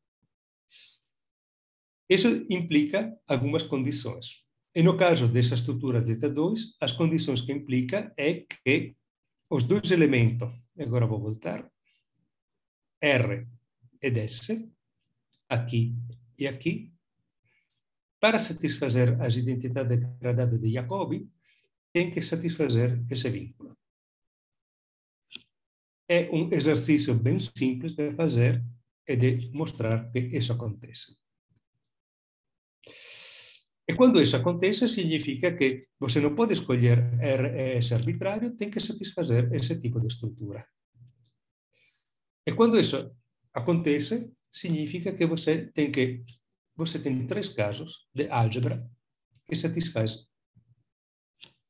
Isso implica algumas condições. E no caso dessa estrutura Z2, as condições que implica é que os dois elementos, agora vou voltar, R e S, aqui e aqui, para satisfazer as identidades degradadas de Jacobi, tem que satisfazer esse vínculo. É um exercício bem simples de fazer e de mostrar que isso acontece. E quando isso acontece, significa que você não pode escolher RS arbitrário, tem que satisfazer esse tipo de estrutura. E quando isso acontece, significa que você tem que você tem três casos de álgebra que satisfaz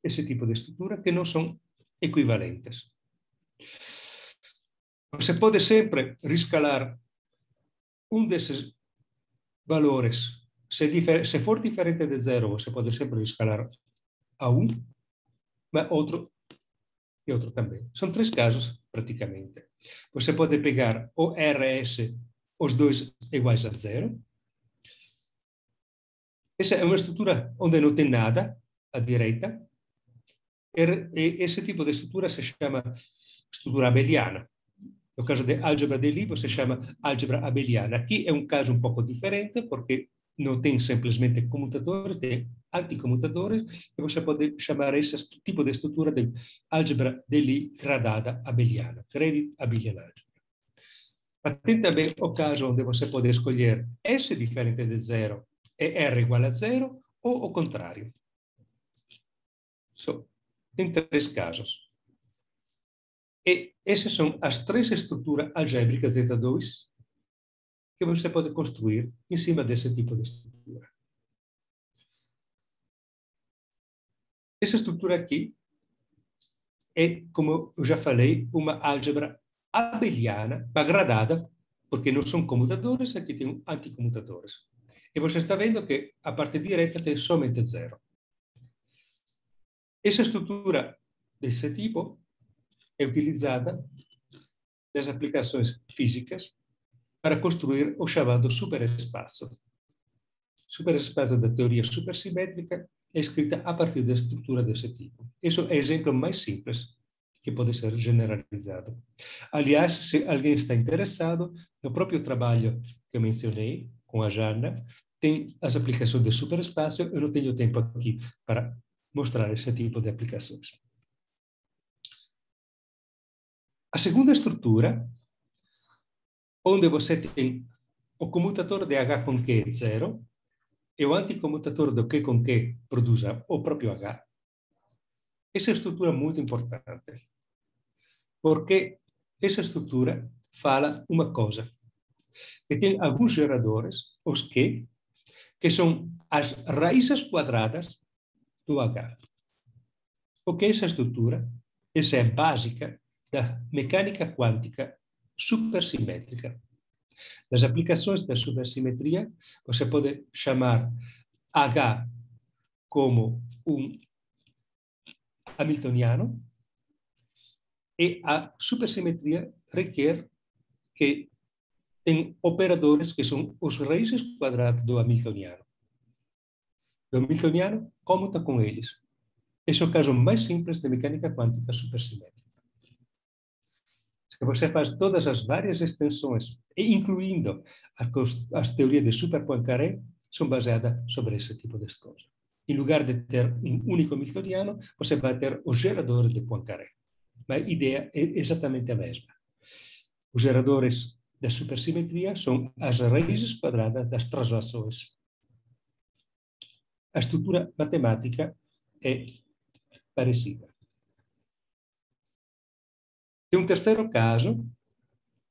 esse tipo de estrutura que não são equivalentes. Você pode sempre rescalar um desses valores. Se, se for diferente de zero, você pode sempre escalar a um, mas outro e outro também. São três casos, praticamente. Você pode pegar o RS, os dois iguais a zero, essa é uma estrutura onde não tem nada à direita. E esse tipo de estrutura se chama estrutura abeliana. No caso de álgebra de Lie, se chama álgebra abeliana. Aqui é um caso um pouco diferente, porque não tem simplesmente comutadores, tem anticomutadores, e você pode chamar esse tipo de estrutura de álgebra de Lie gradada abeliana, credit abelian álgebra. Mas tem também o caso onde você pode escolher S diferente de zero e R igual a zero ou o contrário. So, tem três casos. E essas são as três estruturas algébricas Z2 que você pode construir em cima desse tipo de estrutura. Essa estrutura aqui é, como eu já falei, uma álgebra abeliana, gradada, porque não são comutadores, aqui tem anticomutadores. E você está vendo que a parte direita tem somente zero. Essa estrutura desse tipo é utilizada nas aplicações físicas para construir o chamado superespaço. Superespaço da teoria supersimétrica é escrita a partir da estrutura desse tipo. Isso é o exemplo mais simples que pode ser generalizado. Aliás, se alguém está interessado, no próprio trabalho que eu mencionei com a Jana, tem as aplicações de superespaço, eu não tenho tempo aqui para mostrar esse tipo de aplicações. A segunda estrutura, onde você tem o comutador de H com Q zero e o anticomutador do Q com Q produz o próprio H, essa estrutura é muito importante, porque essa estrutura fala uma coisa, que tem alguns geradores, os Q, que são as raízes quadradas do H. O que é essa estrutura? Essa é básica da mecânica quântica supersimétrica. Nas aplicações da supersimetria, você pode chamar H como um hamiltoniano e a supersimetria requer que tem operadores que são os raízes quadradas do Hamiltoniano. O Hamiltoniano commuta com eles. Esse é o caso mais simples de mecânica quântica supersimétrica. Se você faz todas as várias extensões, incluindo as teorias de super Poincaré, são baseadas sobre esse tipo de coisas. Em lugar de ter um único Hamiltoniano, você vai ter os geradores de Poincaré. Mas a ideia é exatamente a mesma. Os geradores da supersimetria são as raízes quadradas das translações. A estrutura matemática é parecida. Tem um terceiro caso,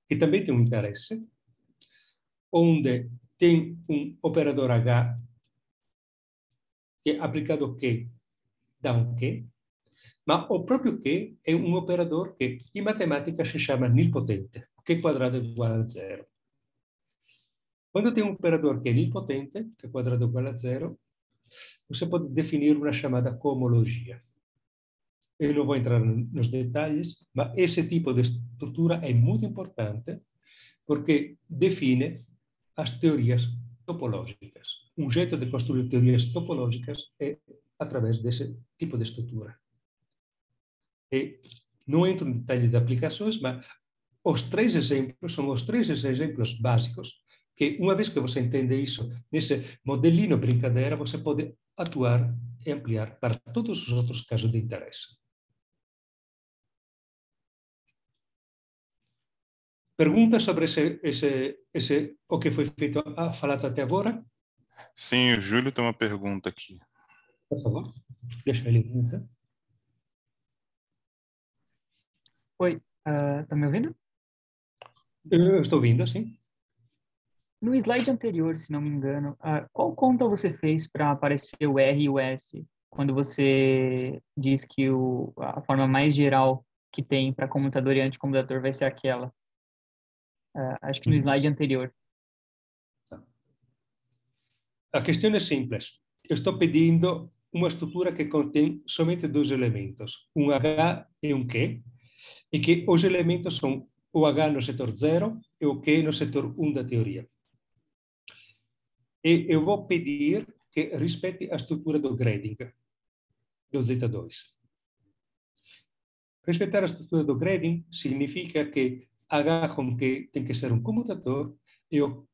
que também tem um interesse, onde tem um operador H que é aplicado Q dá um Q, Ma o proprio che è un operador che in matematica si chiama nilpotente, che quadrato è uguale a zero. Quando tem um operador que é nilpotente, que é quadrado igual a zero, você pode definir uma chamada cohomologia. Eu não vou entrar nos detalhes, mas esse tipo de estrutura é muito importante porque define as teorias topológicas. Um jeito de construir teorias topológicas é através desse tipo de estrutura. E não entro em detalhes de aplicações, mas os três exemplos são os três exemplos básicos que, uma vez que você entende isso, nesse modelinho brincadeira, você pode atuar e ampliar para todos os outros casos de interesse. Pergunta sobre esse, esse, esse, o que foi feito, falado até agora? Sim, o Júlio tem uma pergunta aqui. Por favor, deixa ele então. Oi, uh, tá me ouvindo? Eu estou ouvindo, sim. No slide anterior, se não me engano, uh, qual conta você fez para aparecer o R e o S quando você diz que o, a forma mais geral que tem para comutador e anticomutador vai ser aquela? Uh, acho que no uhum. slide anterior. A questão é simples. Eu estou pedindo uma estrutura que contém somente dois elementos, um H e um Q, e que os elementos são o H no setor 0 e o Q no setor 1 da teoria. E eu vou pedir que respeite a estrutura do grading, do Z2. Respeitar a estrutura do grading significa que H com Q tem que ser um comutador e o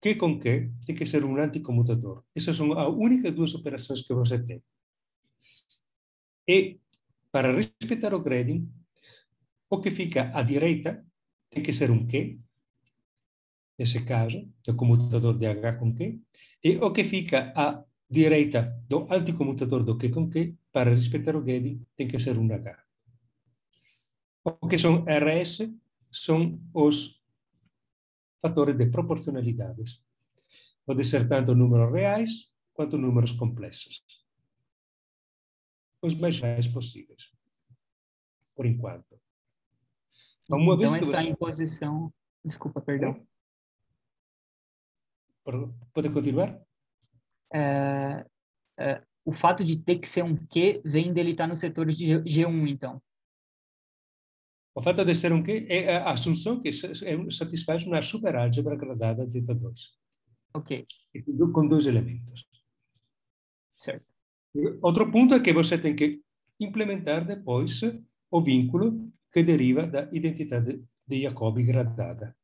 Q com Q tem que ser um anticomutador. Essas são as únicas duas operações que você tem. E, para respeitar o grading, o que fica à direita tem que ser um Q, nesse caso, do comutador de H com Q, e o que fica à direita do anticomutador do Q com Q, para respeitar o grading, tem que ser um H. O que são RS são os fatores de proporcionalidades. Pode ser tanto números reais quanto números complexos. Os mais reais possíveis, por enquanto. Uma então, essa você... imposição... Desculpa, perdão. Pode continuar? É, é, o fato de ter que ser um Q vem dele estar no setor de G1, então. O fato de ser um Q é a assunção que é satisfaz uma superálgebra gradada de zeta 2. Ok. Com dois elementos. Certo. Outro ponto é que você tem que implementar depois o vínculo que deriva da identidade de Jacobi gradada.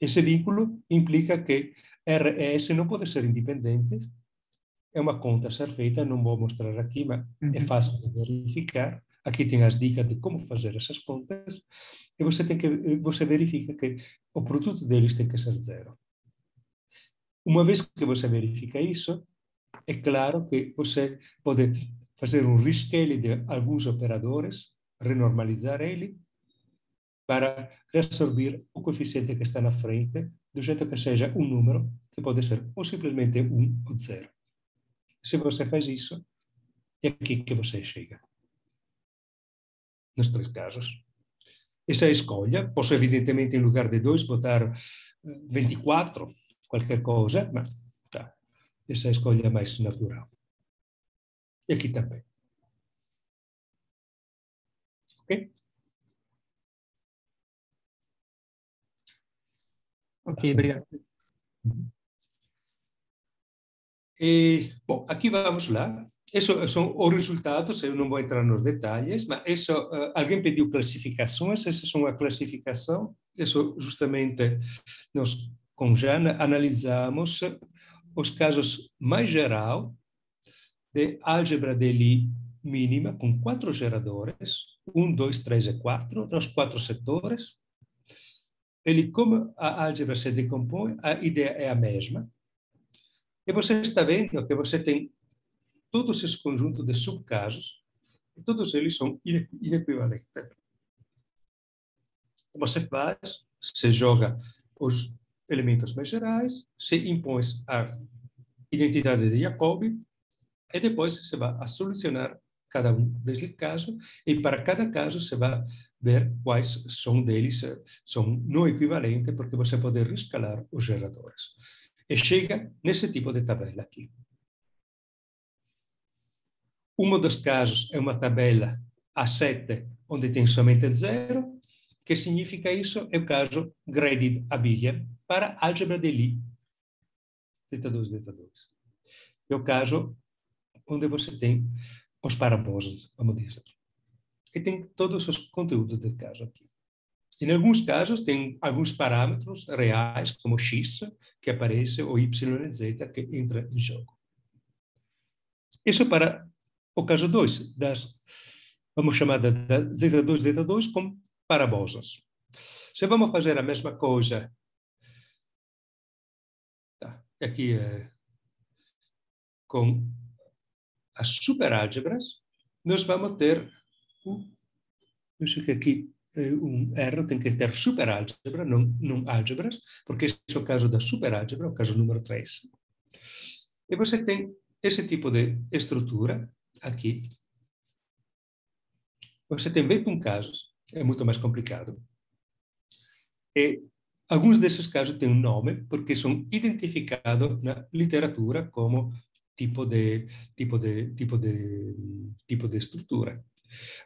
Esse vínculo implica que R e S não podem ser independentes. É uma conta a ser feita, não vou mostrar aqui, mas é fácil de verificar. Aqui tem as dicas de como fazer essas contas. E você tem que você verifica que o produto deles tem que ser zero. Uma vez que você verifica isso, é claro que você pode fazer um rescale de alguns operadores, renormalizar ele para reabsorver o coeficiente que está na frente, do jeito que seja um número, que pode ser ou simplesmente um ou zero. Se você faz isso, é aqui que você chega. Nos três casos. Essa é a escolha. Posso, evidentemente, em lugar de 2, botar 24, eh, qualquer coisa, mas tá. essa é a escolha mais natural. E aqui também. Ok? Ok, obrigado. E, bom, aqui vamos lá. Isso são os resultados, eu não vou entrar nos detalhes, mas isso, uh, alguém pediu classificações, essas são a classificação. Isso, justamente, nós, com Jana, analisamos os casos mais geral de álgebra de Lie mínima, com quatro geradores, um, dois, três e quatro, nos quatro setores, ele, como a álgebra se decompõe, a ideia é a mesma. E você está vendo que você tem todos esses conjuntos de subcasos, e todos eles são inequivalentes. Você faz, você joga os elementos mais gerais, se impõe a identidade de Jacobi, e depois você vai a solucionar cada um desses casos, e para cada caso você vai ver quais são deles, são não equivalentes, porque você pode rescalar os geradores. E chega nesse tipo de tabela aqui. Um dos casos é uma tabela A7, onde tem somente zero, que significa isso? É o caso graded abelian para álgebra de Lie. Z2, Z2. É o caso onde você tem os parabólicos, vamos dizer. E tem todos os conteúdos do caso aqui. Em alguns casos, tem alguns parâmetros reais, como x, que aparece, ou y e z, que entra em jogo. Isso para o caso 2, das, vamos chamar de, de z2, z2 como parabólicas. Se vamos fazer a mesma coisa, tá, aqui é, com as superálgebras, nós vamos ter, acho que aqui é um erro, tem que ter superálgebra, não, não álgebras, porque esse é o caso da superálgebra, o caso número 3. E você tem esse tipo de estrutura aqui. Você tem 21 casos, é muito mais complicado. E alguns desses casos têm um nome porque são identificados na literatura como tipo de tipo de tipo de tipo de estrutura.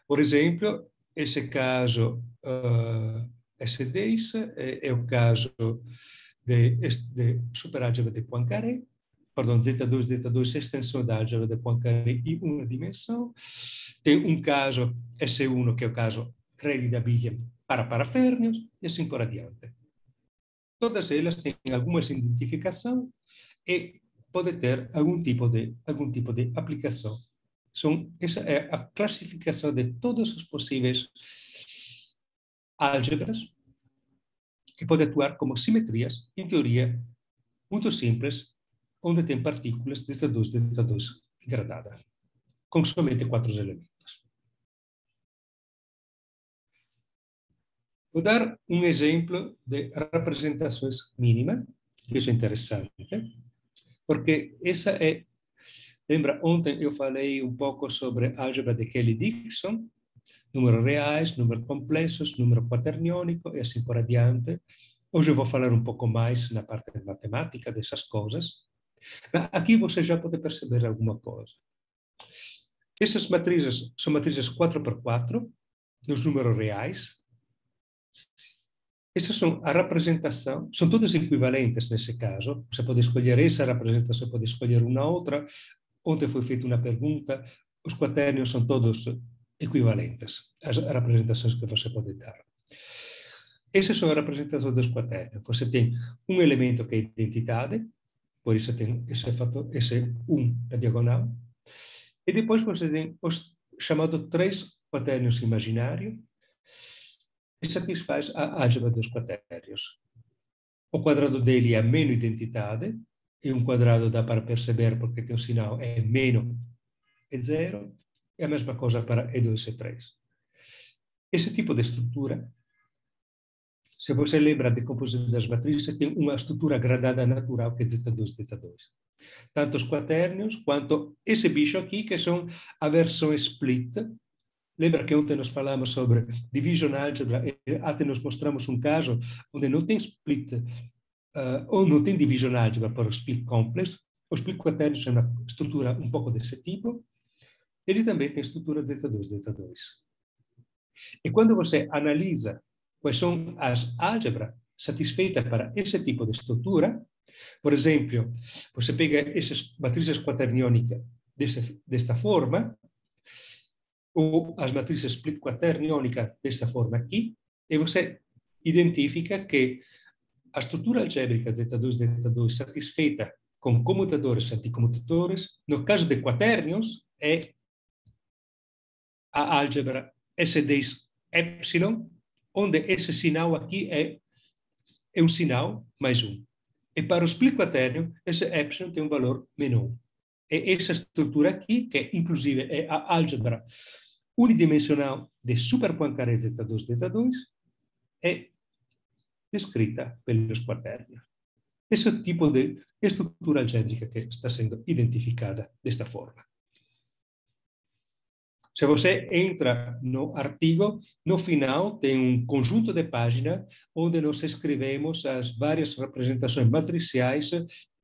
Por exemplo, esse caso uh, S10 é, é, o caso de, de superálgebra de Poincaré, perdão, Z2, Z2, extensão da álgebra de Poincaré e uma dimensão. Tem um caso S1, que é o caso Credit Abelian para paraférnios, e assim por adiante. Todas elas têm alguma identificação e pode ter algum tipo de algum tipo de aplicação. São essa é a classificação de todas as possíveis álgebras que pode atuar como simetrias, em teoria, muito simples, onde tem partículas de Z2, de Z2 gradada, com somente quatro elementos. Vou dar um exemplo de representações mínimas, que isso é interessante, porque essa é. Lembra, ontem eu falei um pouco sobre álgebra de Kelly-Dixon, números reais, números complexos, número quaterniônico e assim por adiante. Hoje eu vou falar um pouco mais na parte de matemática dessas coisas. Mas aqui você já pode perceber alguma coisa. Essas matrizes são matrizes 4x4, nos números reais, essas são a representação, são todas equivalentes nesse caso. Você pode escolher essa representação, pode escolher uma outra. Ontem foi feita uma pergunta. Os quaternios são todos equivalentes, as representações que você pode dar. Essas são as representações dos quaternios. Você tem um elemento que é identidade, por isso tem esse, fator, esse 1 um na diagonal. E depois você tem os chamados três quaternios imaginários, e satisfaz a álgebra dos quaternios. O quadrado dele é menos identidade, e um quadrado dá para perceber porque tem o sinal é menos e zero, é a mesma coisa para E2 e 3. Esse tipo de estrutura, se você lembra de composição das matrizes, tem uma estrutura gradada natural que é Z2, Z2. Tanto os quaternios quanto esse bicho aqui, que são a versão split, Lembra que ontem nós falamos sobre division algebra e até nós mostramos um caso onde não tem split uh, ou não tem division algebra para o split complex. O split quaterno é uma estrutura um pouco desse tipo. Ele também tem estrutura Z2, Z2. E quando você analisa quais são as álgebras satisfeitas para esse tipo de estrutura, por exemplo, você pega essas matrizes quaterniônicas desta forma, ou as matrizes split quaterniônica dessa forma aqui, e você identifica que a estrutura algébrica Z2, Z2 satisfeita com comutadores e anticomutadores, no caso de quaternios, é a álgebra S10 epsilon, onde esse sinal aqui é, é um sinal mais um. E para o split quaternio, esse epsilon tem um valor menor. É essa estrutura aqui, que inclusive é a álgebra unidimensional de super Poincaré Z2 Z2 é descrita pelos quaternios. Esse tipo de estrutura algébrica que está sendo identificada desta forma. Se você entra no artigo, no final tem um conjunto de páginas onde nós escrevemos as várias representações matriciais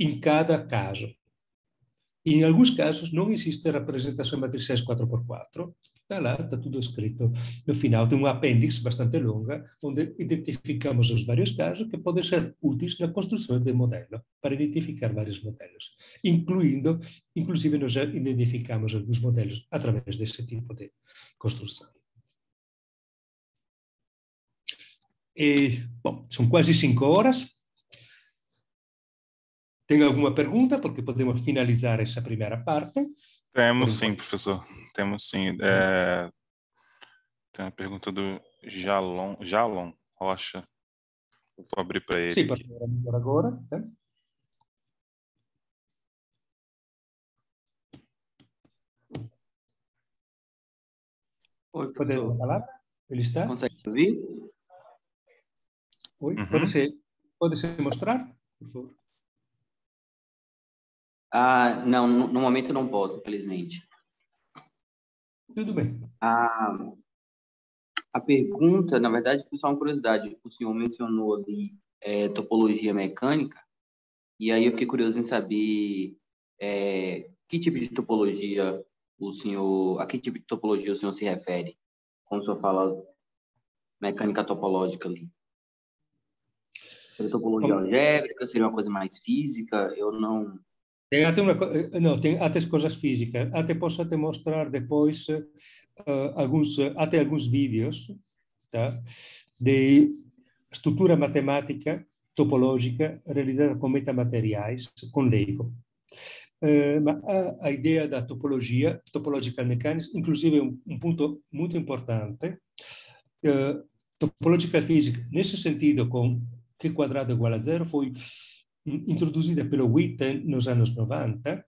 em cada caso. Em alguns casos não existe representação matriciais 4x4, Está lá, está tudo escrito. No final tem um apêndice bastante longa, onde identificamos os vários casos que podem ser úteis na construção de modelo, para identificar vários modelos, incluindo, inclusive nós já identificamos alguns modelos através desse tipo de construção. E, bom, são quase cinco horas. Tem alguma pergunta? Porque podemos finalizar essa primeira parte. Temos sim, professor. Temos sim. É... Tem uma pergunta do Jalon, Jalon Rocha. vou abrir para ele. Sim, pode agora. Tá? Oi, Pode falar? Ele está? Consegue ouvir? Oi, Uhum. pode, se, pode se mostrar, por favor? Ah, não, no, momento eu não posso, infelizmente. Tudo bem. A, a pergunta, na verdade, foi só uma curiosidade. O senhor mencionou ali é, topologia mecânica, e aí eu fiquei curioso em saber é, que tipo de topologia o senhor, a que tipo de topologia o senhor se refere quando o senhor fala mecânica topológica ali? Seria topologia algébrica? Seria uma coisa mais física? Eu não... Tem até uma, eh, não, tem até coisas físicas. Até posso te mostrar depois eh, alguns, até alguns vídeos, tá? De estrutura matemática topológica realizada com metamateriais, com Lego. Eh, ma a, ideia da topologia, topological mechanics, inclusive um, ponto muito importante, eh, topological physics, nesse sentido, com Q quadrado igual a zero, foi in- introduzida pelo Witten nos anos 90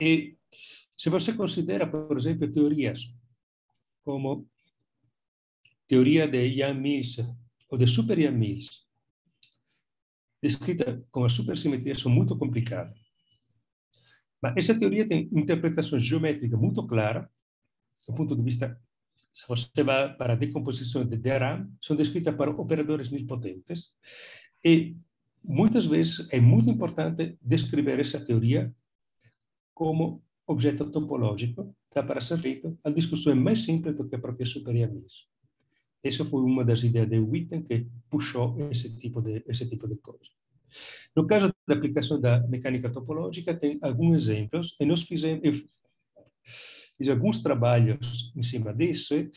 e se você considera, por exemplo, teorias como teoria de Jan Mills ou de Super Jan Mills, descrita com as supersimetrias são muito complicadas. Mas essa teoria tem interpretação geométrica muito clara, do ponto de vista, se você vai para a decomposição de DRAM, são descritas para operadores nilpotentes, e muitas vezes é muito importante descrever essa teoria como objeto topológico, tá, para ser feito. A discussão é mais simples do que a própria superiores. Essa foi uma das ideias de Witten que puxou esse tipo de esse tipo de coisa. No caso da aplicação da mecânica topológica, tem alguns exemplos, e nós fizemos, eu fiz alguns trabalhos em cima desse,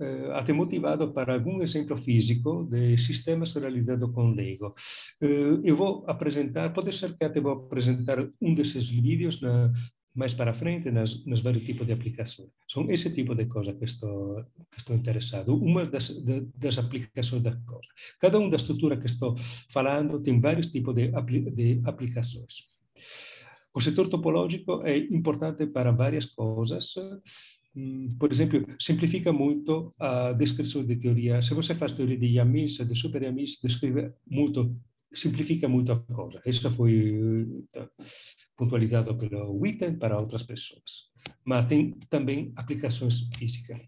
eh, até motivado para algum exemplo físico de sistemas realizados com Lego. Eh, eu vou apresentar, pode ser que até vou apresentar um desses vídeos na, mais para frente nas, nas vários tipos de aplicações. São esse tipo de coisa que estou, que estou interessado. Uma das, de, das aplicações da coisa. Cada uma da estrutura que estou falando tem vários tipos de, de aplicações. O setor topológico é importante para várias coisas. Por exemplo, simplifica muito a descrição de teoria. Se você faz teoria de Yamis, de super Yamis, descreve muito, simplifica muito a coisa. Isso foi tá, pontualizado pelo Witten para outras pessoas. Mas tem também aplicações físicas.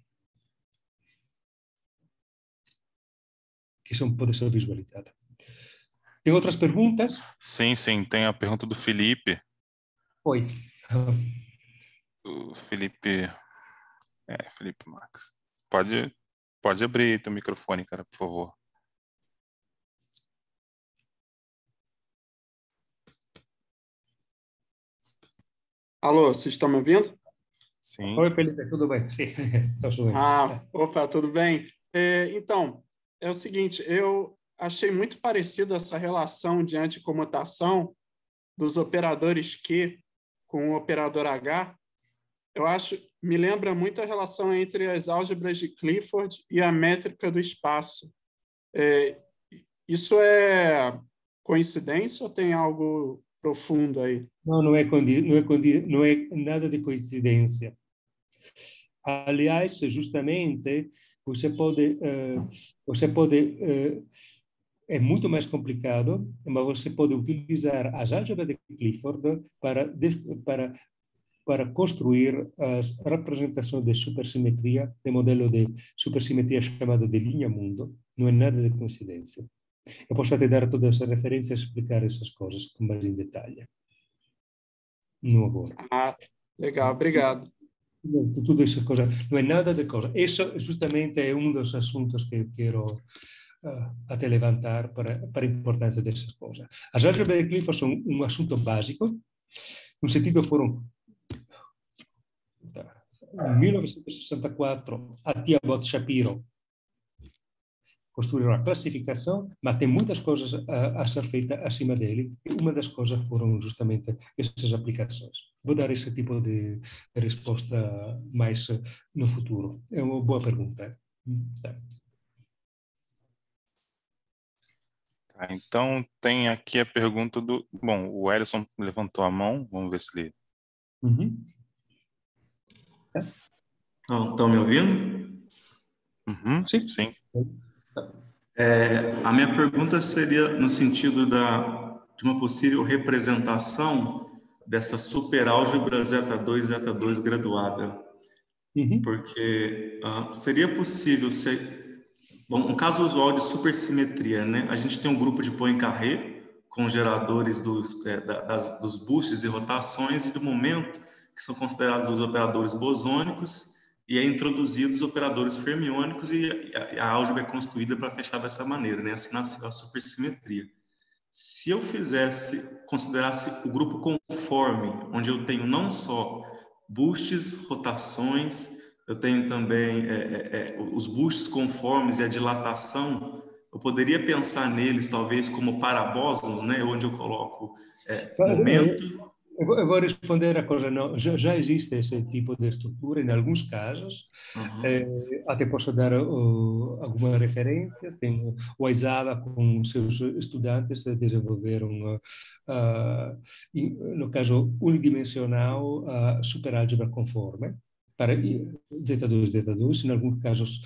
Que são, podem ser visualizadas. Tem outras perguntas? Sim, sim. Tem a pergunta do Felipe. Oi. O Felipe. É, Felipe Max. Pode, pode abrir teu microfone, cara, por favor. Alô, vocês estão me ouvindo? Sim. Oi, Felipe, tudo bem? Sim, estou Ah, opa, tudo bem? É, então, é o seguinte, eu achei muito parecido essa relação de anticomutação dos operadores Q com o operador H. Eu acho, me lembra muito a relação entre as álgebras de Clifford e a métrica do espaço. É, isso é coincidência ou tem algo profundo aí? Não, não é, não é, não é nada de coincidência. Aliás, justamente, você pode, uh, você pode uh, é muito mais complicado, mas você pode utilizar as álgebras de Clifford para, para para construir as representações de supersimetria de modelo de supersimetria chamado de linha mundo. Não é nada de coincidência. Eu posso até dar todas as referências e explicar essas coisas com mais em detalhe. Não agora. Ah, legal, obrigado. Tudo isso coisa, não é nada de coisa. Isso justamente é um dos assuntos que eu quero até levantar para, para a importância dessas coisas. As álgebras de Clifford são um assunto básico, no sentido foram em 1964 a Tia Bot Shapiro construir uma classificação, mas tem muitas coisas a, a, ser feitas acima dele, e uma das coisas foram justamente essas aplicações. Vou dar esse tipo de, resposta mais no futuro. É uma boa pergunta. Tá. Tá, então, tem aqui a pergunta do... Bom, o Ellison levantou a mão, vamos ver se ele... Uhum. Estão me ouvindo? Uhum, sim. sim. É, a minha pergunta seria no sentido da, de uma possível representação dessa superálgebra zeta 2 zeta 2 graduada. Uhum. Porque uh, seria possível ser. Bom, um caso usual de supersimetria, né? A gente tem um grupo de Poincaré com geradores dos, é, das, dos boosts e rotações e do momento que são considerados os operadores bosônicos e é introduzidos operadores fermiônicos e a, a álgebra é construída para fechar dessa maneira, né? Assim nasceu a supersimetria. Se eu fizesse, considerasse o grupo conforme, onde eu tenho não só boosts, rotações, eu tenho também é, é, é, os boosts conformes e a dilatação, eu poderia pensar neles talvez como parabósons, né? Onde eu coloco é, momento eu vou responder a coisa, não, já, já, existe esse tipo de estrutura em alguns casos, uhum. até posso dar uh, algumas referências, tem o Aizaba com seus estudantes desenvolveram, uh, uh, no caso unidimensional, a superálgebra conforme, para Z2, Z2, em alguns casos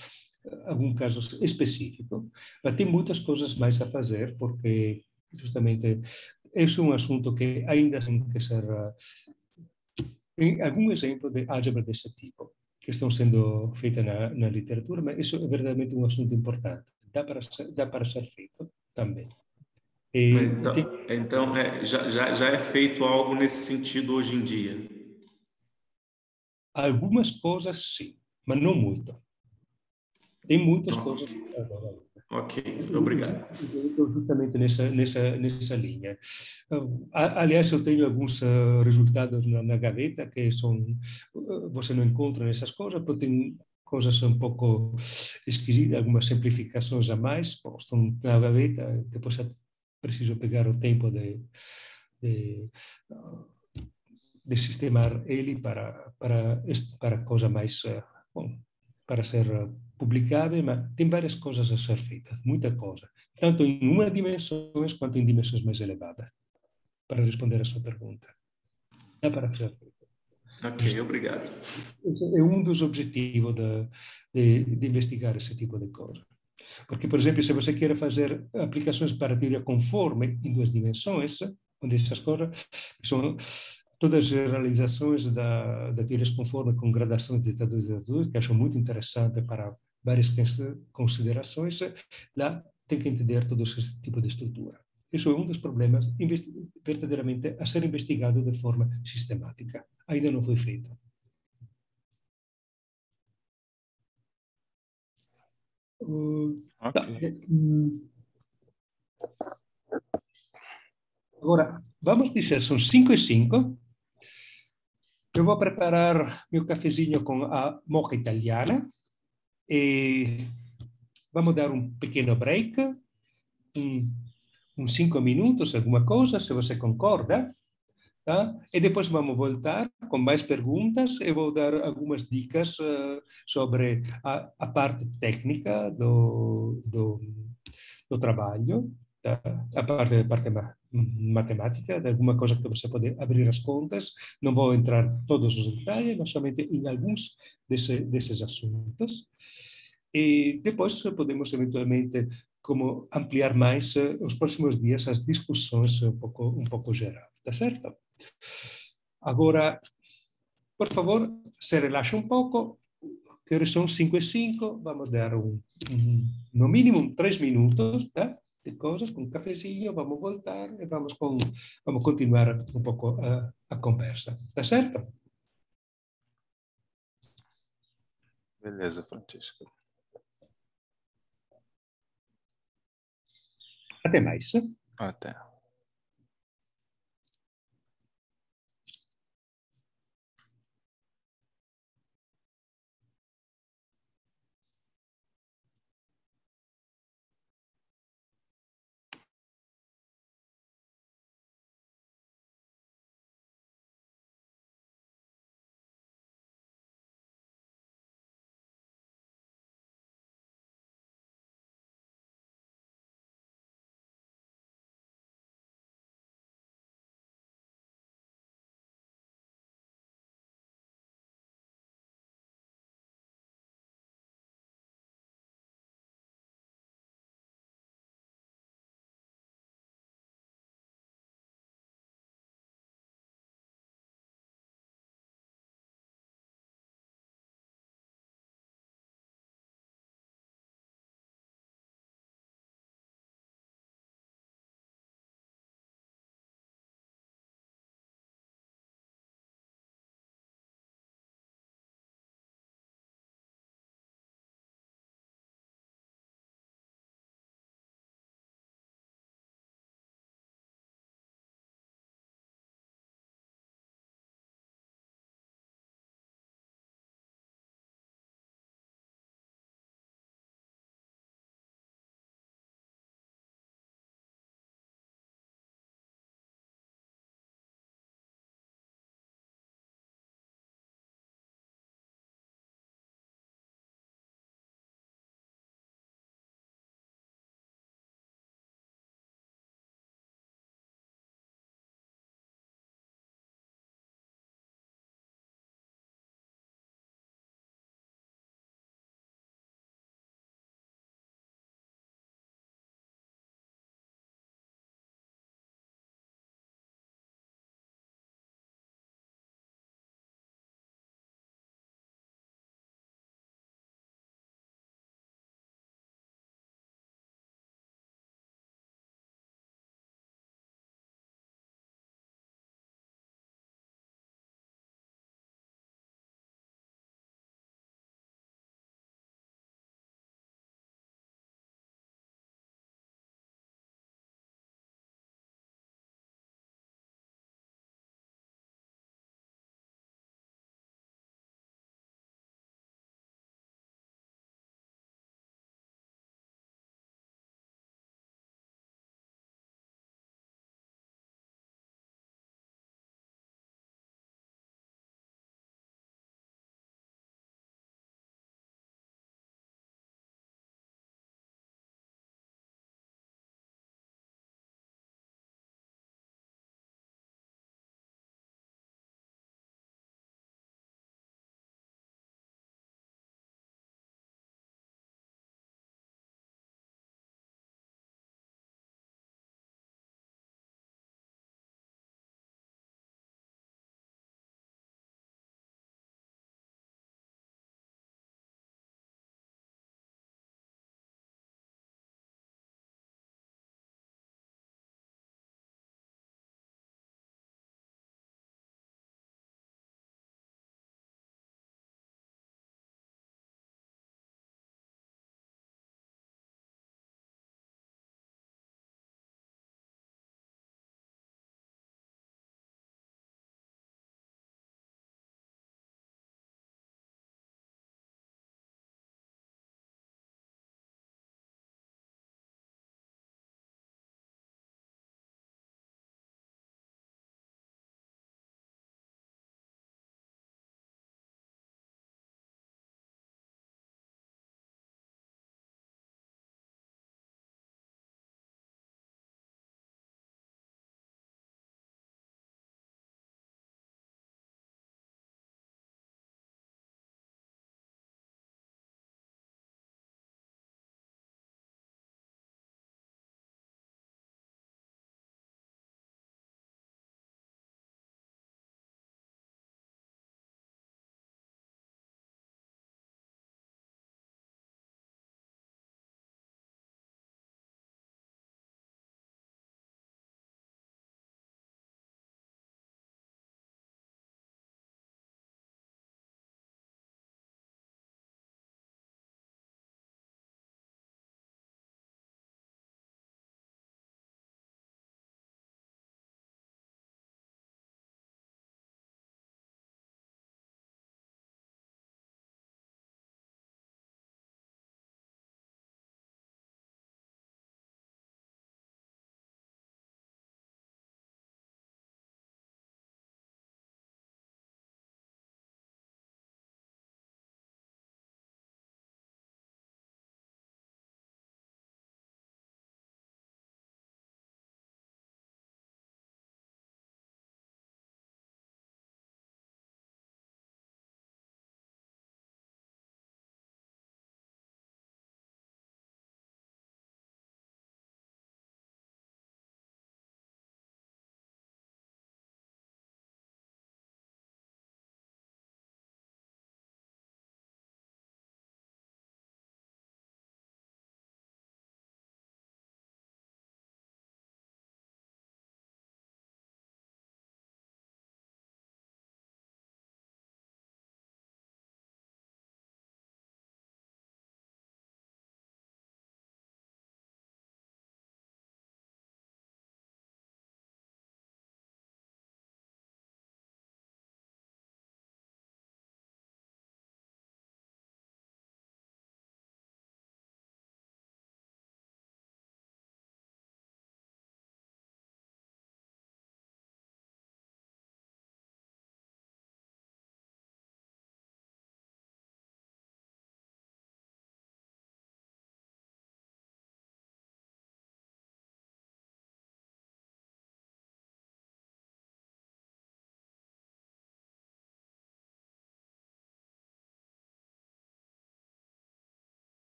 algum caso específico, mas tem muitas coisas mais a fazer, porque justamente esse é um assunto que ainda tem que ser. Tem algum exemplo de álgebra desse tipo que estão sendo feitas na, na literatura, mas isso é verdadeiramente um assunto importante. Dá para ser, dá para ser feito também. E, então, tem... então é, já, já, já é feito algo nesse sentido hoje em dia? Algumas coisas sim, mas não muito. Tem muitas coisas. Ok, obrigado. Justamente nessa, nessa, nessa linha. Aliás, eu tenho alguns uh, resultados na, na, gaveta que são, uh, você não encontra nessas coisas, porque tem coisas um pouco esquisitas, algumas simplificações a mais, estão na gaveta, depois preciso pegar o tempo de, de, de sistemar ele para, para, para coisa mais, uh, bom, para ser publicável, mas tem várias coisas a ser feitas, muita coisa, tanto em uma dimensão quanto em dimensões mais elevadas, para responder a sua pergunta. É para ser feito. Ok, obrigado. É um dos objetivos de, de, de, investigar esse tipo de coisa. Porque, por exemplo, se você quer fazer aplicações para teoria conforme em duas dimensões, onde essas coisas são todas as realizações da, da teoria conforme com gradações de 2 e 2, que acho muito interessante para várias considerações, lá tem que entender todo esse tipo de estrutura. Isso é um dos problemas verdadeiramente a ser investigado de forma sistemática. Ainda não foi feito. Uh, okay. tá. Agora, vamos dizer, são 5 e 5. Eu vou preparar meu cafezinho com a moca italiana. E vamos dar um pequeno break, um, uns cinco minutos, alguma coisa, se você concorda. Tá? E depois vamos voltar com mais perguntas e vou dar algumas dicas uh, sobre a, a, parte técnica do, do, do trabalho, a parte, a parte matemática, de alguma coisa que você pode abrir as contas. Não vou entrar todos os detalhes, mas somente em alguns desse, desses assuntos. E depois podemos eventualmente como ampliar mais uh, os próximos dias as discussões um pouco um pouco geral, tá certo? Agora por favor, se relaxa un pouco, que son 5 e 5, vamos dar un, no mínimo tres minutos ¿tá? De cosas, con un cafecillo, vamos voltar e vamos, con, vamos continuar un pouco a, a conversa. Tá certo? Beleza, Francisco. Até mais. Até.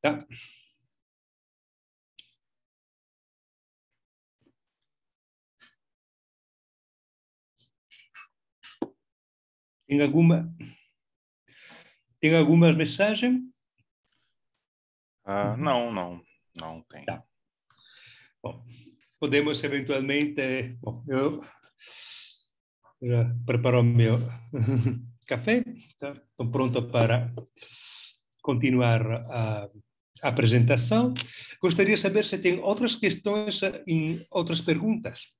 Tá? Tem alguma tem algumas mensagens? Ah, não, não, não tem. Tá. Bom, podemos eventualmente. Bom, eu já preparo meu café, tá? estou pronto para continuar a apresentação. Gostaria de saber se tem outras questões em outras perguntas.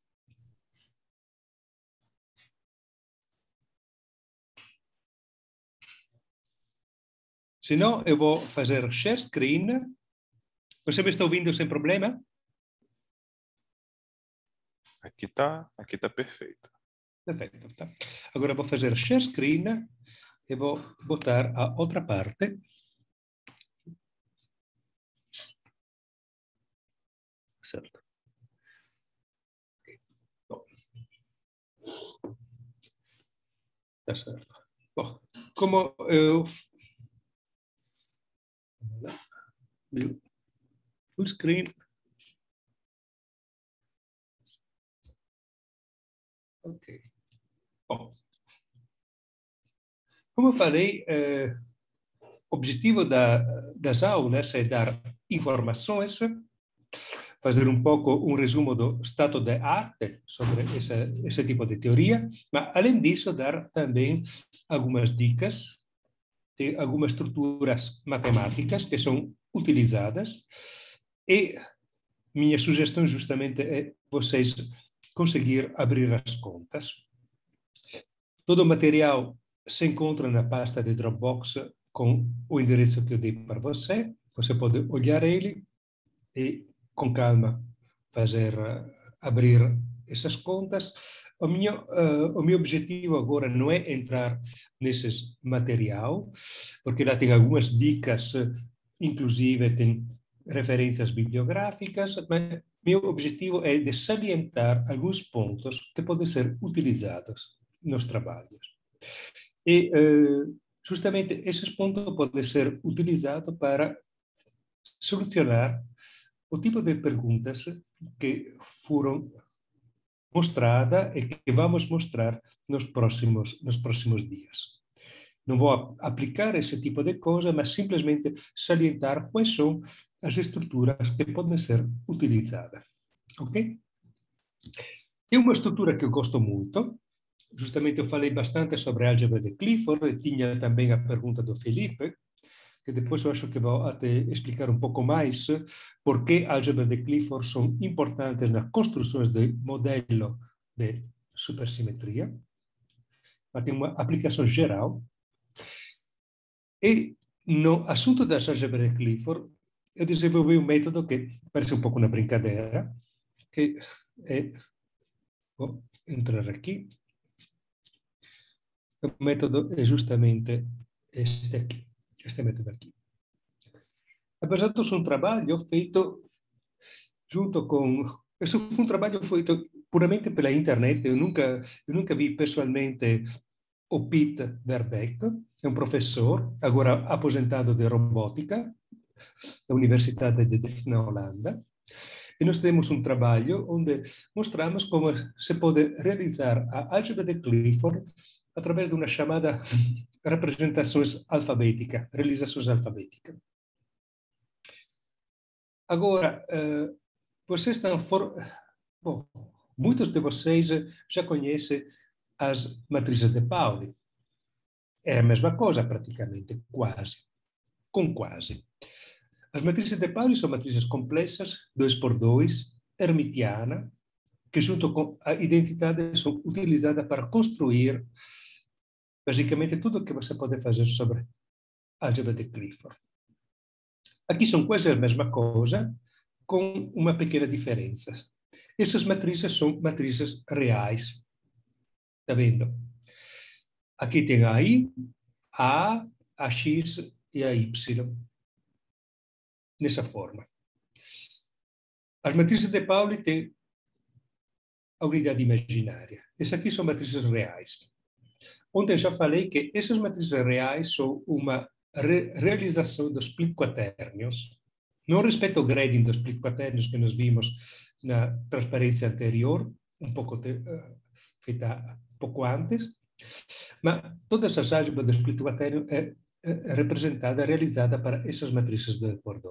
Se não, eu vou fazer share screen. Você me está ouvindo sem problema? Aqui está aqui tá perfeito. Perfeito. Tá. Agora vou fazer share screen e vou botar a outra parte. Tá certo. Bom, como eu full screen. Ok. Bom. Como eu falei, eh, o objetivo da, das aulas é dar informações, fazer um pouco um resumo do estado da arte sobre esse, esse tipo de teoria, mas, além disso, dar também algumas dicas de algumas estruturas matemáticas que são utilizadas e minha sugestão justamente é vocês conseguir abrir as contas. Todo o material se encontra na pasta de Dropbox com o endereço que eu dei para você. Você pode olhar ele e, com calma, fazer abrir essas contas. O meu, uh, o meu objetivo agora não é entrar nesses material, porque lá tem algumas dicas, inclusive tem referências bibliográficas, mas meu objetivo é de salientar alguns pontos que podem ser utilizados nos trabalhos. E uh, justamente esses pontos podem ser utilizados para solucionar o tipo de perguntas que foram mostrada e que vamos mostrar nos próximos, nos próximos dias. Não vou aplicar esse tipo de coisa, mas simplesmente salientar quais são as estruturas que podem ser utilizadas. Ok? É uma estrutura que eu gosto muito. Justamente eu falei bastante sobre a álgebra de Clifford e tinha também a pergunta do Felipe que depois eu acho que vou até explicar um pouco mais por que álgebras de Clifford são importantes nas construções de modelo de supersimetria. Mas tem uma aplicação geral. E no assunto das álgebras de Clifford, eu desenvolvi um método que parece um pouco uma brincadeira, que é... Vou entrar aqui. O método é justamente este aqui este método aqui. Apesar de ser um trabalho feito junto com... Isso foi um trabalho feito puramente pela internet. Eu nunca, eu nunca vi pessoalmente o Pete Verbeek, é um professor, agora aposentado de robótica, da Universidade de Delft, na Holanda. E nós temos um trabalho onde mostramos como se pode realizar a álgebra de Clifford através de uma chamada representações alfabéticas, realizações alfabéticas. Agora, uh, vocês estão for... Bom, muitos de vocês já conhecem as matrizes de Pauli. É a mesma coisa, praticamente, quase. Com quase. As matrizes de Pauli são matrizes complexas, 2 por 2 hermitiana, que junto com a identidade são utilizadas para construir basicamente tudo o que você pode fazer sobre álgebra de Clifford. Aqui são quase a mesma coisa, com uma pequena diferença. Essas matrizes são matrizes reais. Está vendo? Aqui tem a I, a A, a X e a Y. Nessa forma. As matrizes de Pauli têm a unidade imaginária. Essas aqui são matrizes reais. Ontem já falei que essas matrizes reais são uma re realização dos split quaternios, não respeito ao grading dos split quaternios que nós vimos na transparência anterior, um pouco uh, feita pouco antes, mas toda essa álgebra do split quaternio é, é representada, realizada para essas matrizes de 2.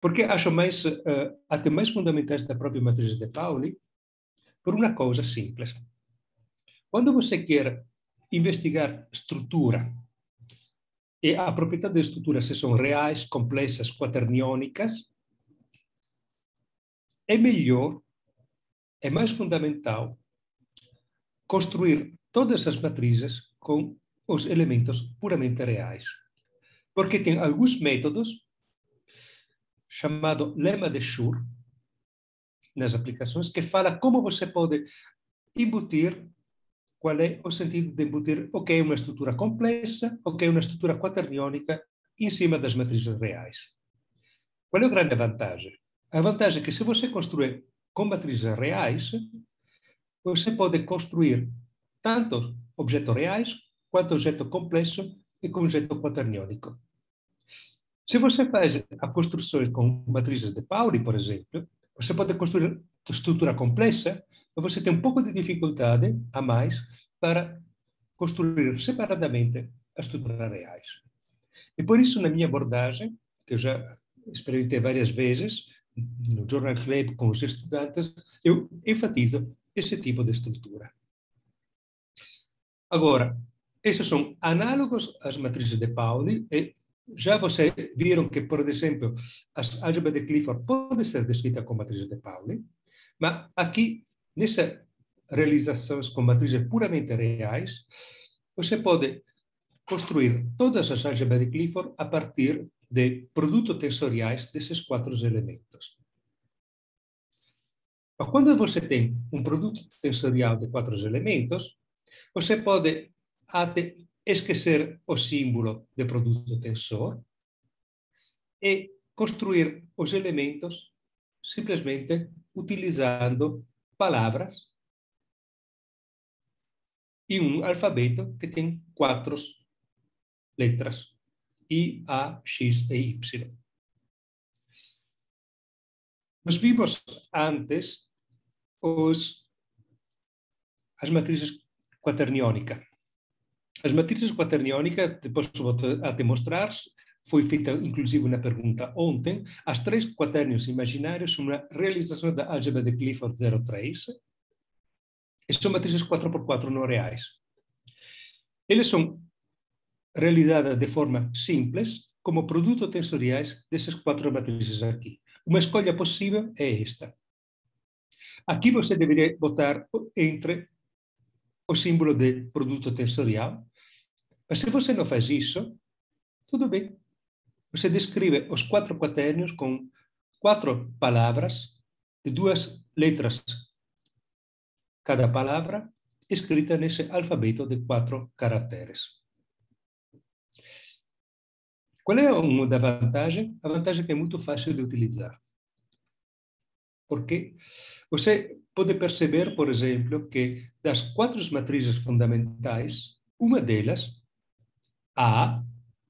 Porque acho mais, uh, até mais fundamentais da própria matriz de Pauli, por uma coisa simples. Quando você quer investigar estrutura, e a propriedade de estruturas se são reais, complexas, quaterniônicas, é melhor, é mais fundamental construir todas as matrizes com os elementos puramente reais. Porque tem alguns métodos, chamado lema de Schur, nas aplicações, que fala como você pode embutir qual é o sentido de embutir o que é uma estrutura complexa, o que é uma estrutura quaterniônica em cima das matrizes reais. Qual é a grande vantagem? A vantagem é que se você construir com matrizes reais, você pode construir tanto objetos reais quanto objeto complexo e com objeto quaterniônico. Se você faz a construção com matrizes de Pauli, por exemplo, você pode construir estrutura complexa, você tem um pouco de dificuldade a mais para construir separadamente as estruturas reais. E por isso, na minha abordagem, que eu já experimentei várias vezes, no Journal Club com os estudantes, eu enfatizo esse tipo de estrutura. Agora, esses são análogos às matrizes de Pauli e já vocês viram que, por exemplo, a álgebra de Clifford pode ser descrita com matrizes de Pauli, mas aqui, nessa realizações com matrizes puramente reais, você pode construir todas as álgebras de Clifford a partir de produtos tensoriais desses quatro elementos. Mas quando você tem um produto tensorial de quatro elementos, você pode até esquecer o símbolo de produto tensor e construir os elementos simplesmente utilizando palavras e um alfabeto que tem quatro letras, I, A, X e Y. Nós vimos antes os, as matrizes quaterniônicas. As matrizes quaterniônicas, depois vou a demonstrar, foi feita inclusive uma pergunta ontem, as três quaternios imaginários são uma realização da álgebra de Clifford 03 e são matrizes 4x4 não reais. Eles são realizadas de forma simples, como produtos tensoriais dessas quatro matrizes aqui. Uma escolha possível é esta. Aqui você deveria botar entre o símbolo de produto tensorial, mas se você não faz isso, tudo bem. Você descreve os quatro quaternios com quatro palavras de duas letras cada palavra escrita nesse alfabeto de quatro caracteres. Qual é uma da vantagem? A vantagem é que é muito fácil de utilizar. Porque você pode perceber, por exemplo, que das quatro matrizes fundamentais, uma delas, A,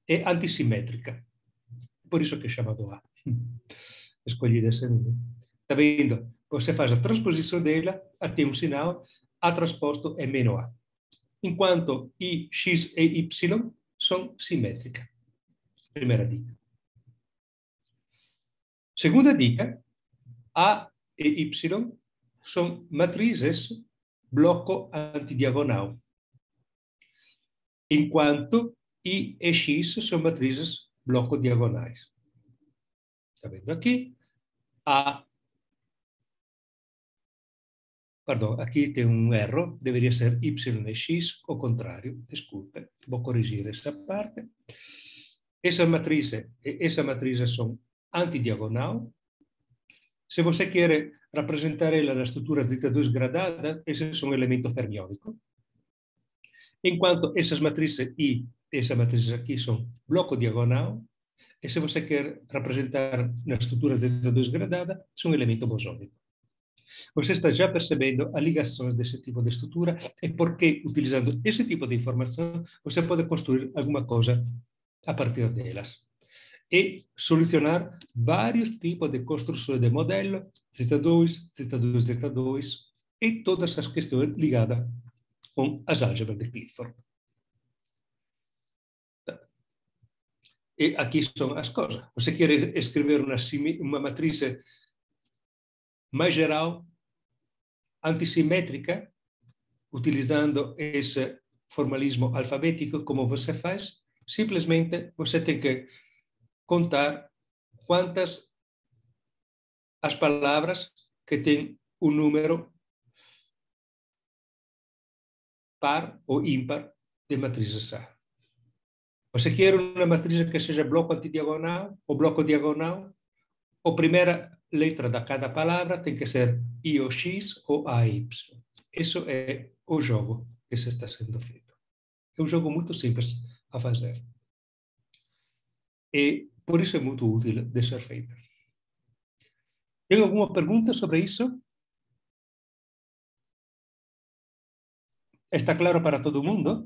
é antissimétrica. Por isso que é chamado A. Escolhi esse número. Está vendo? Você faz a transposição dela até um sinal, A transposto é menos A. Enquanto I, X e Y são simétricas. Primeira dica. Segunda dica, A e Y são matrizes bloco antidiagonal, enquanto I e X são matrizes bloco diagonais. Está vendo? A. Perdão, aqui tem um erro, deveria ser Y e X, ao contrário, desculpe, vou corrigir essa parte. Essa matriz, essa matriz são antidiagonal. Se você quer representar ela na estrutura zeta 2 gradada, esse é um elemento fermiônico. Enquanto essas matrizes I essa matriz aqui são bloco diagonal, e se você quer representar na estrutura zeta 2 gradada, são elemento bosônico. Você está já percebendo as ligações desse tipo de estrutura e porque, utilizando esse tipo de informação, você pode construir alguma coisa a partir delas. E solucionar vários tipos de construções de modelo, Z2, Z2, Z2, e todas as questões ligadas com as álgebras de Clifford. E aqui são as coisas. Você quer escrever uma, matriz mais geral, antissimétrica, utilizando esse formalismo alfabético, como você faz, simplesmente você tem que contar quantas as palavras que têm um número par ou ímpar de matrizes A. Você quer uma matriz que seja bloco antidiagonal ou bloco diagonal? A primeira letra da cada palavra tem que ser I ou X ou AY. Isso é o jogo que se está sendo feito. É um jogo muito simples a fazer. E por isso é muito útil de ser feito. Tem alguma pergunta sobre isso? Está claro para todo mundo?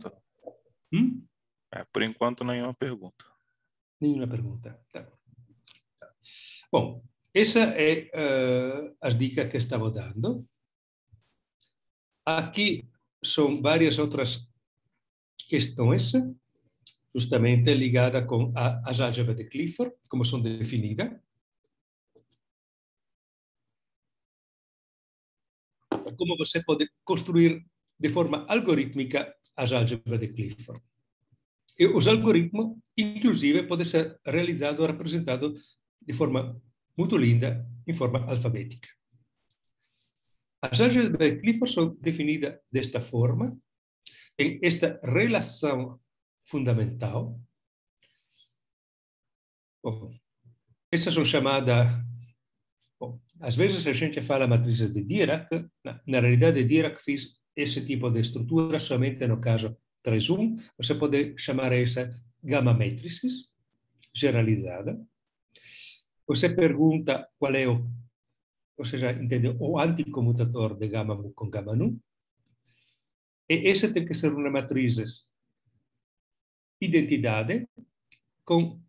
Hum? É, por enquanto, nenhuma pergunta. Nenhuma pergunta. Tá. Bom, essa é uh, as dicas que estava dando. Aqui são várias outras questões, justamente ligadas com as álgebras de Clifford, como são definidas. Como você pode construir de forma algorítmica as álgebras de Clifford. Os algoritmos, inclusive, podem ser realizados ou representados de forma muito linda, em forma alfabética. As álgebras de Clifford são definidas desta forma, tem esta relação fundamental. Bom, essas são chamadas Bom, às vezes a gente fala matrizes de Dirac, na, na realidade Dirac fez esse tipo de estrutura somente no caso 3.1, você pode chamar essa gama matrices generalizada. Você pergunta qual é o, você já entendeu, o anticomutator de gama mu com gama nu. E esse tem que ser uma matriz identidade com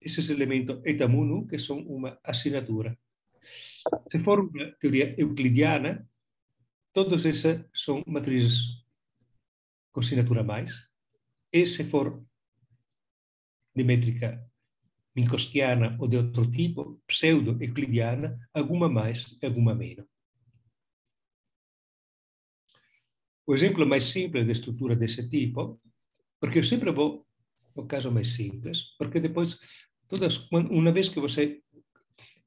esses elementos eta mu nu, que são uma assinatura. Se for uma teoria euclidiana, todos esses são matrizes com assinatura mais. E se for de métrica minkowskiana ou de outro tipo, pseudo-euclidiana, alguma mais e alguma menos. O exemplo mais simples de estrutura desse tipo, porque eu sempre vou no caso mais simples, porque depois, todas, uma vez que você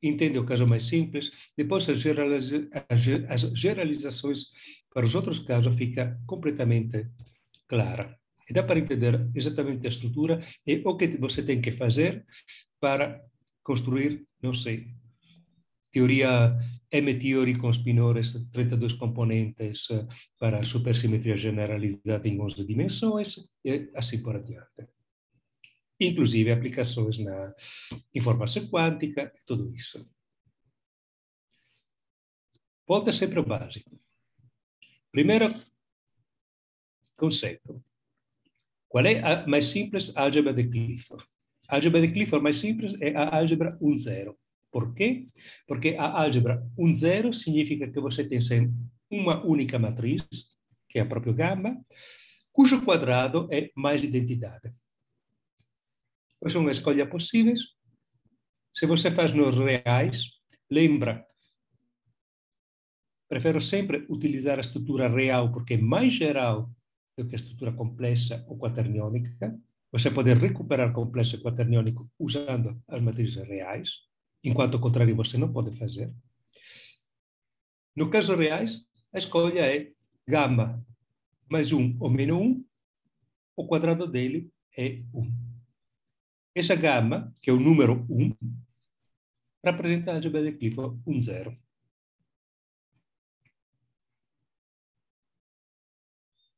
entende o caso mais simples, depois as, generalizações para os outros casos fica completamente clara. E dá para entender exatamente a estrutura e o que você tem que fazer para construir, não sei, teoria M-theory com spinores, 32 componentes eh, para supersimetria generalizada em 11 dimensões e assim por adiante. Inclusive aplicações na informação quântica, tudo isso. Volta sempre ao básico. Primeiro, conceito. Qual é a mais simples álgebra de Clifford? A álgebra de Clifford mais simples é a álgebra 1-0. Por quê? Porque a álgebra 1-0 significa que você tem sempre uma única matriz, que é a própria gama, cujo quadrado é mais identidade. Pois são escolhas possíveis. Se você faz nos reais, lembra prefiro sempre utilizar a estrutura real porque é mais geral do que a estrutura complexa ou quaterniônica. Você pode recuperar complexo quaterniônico usando as matrizes reais, enquanto o contrário você não pode fazer. No caso reais, a escolha é gama mais 1 ou menos 1, o quadrado dele é 1. Essa gama, que é o número 1, representa a álgebra de Clifford 1, 0.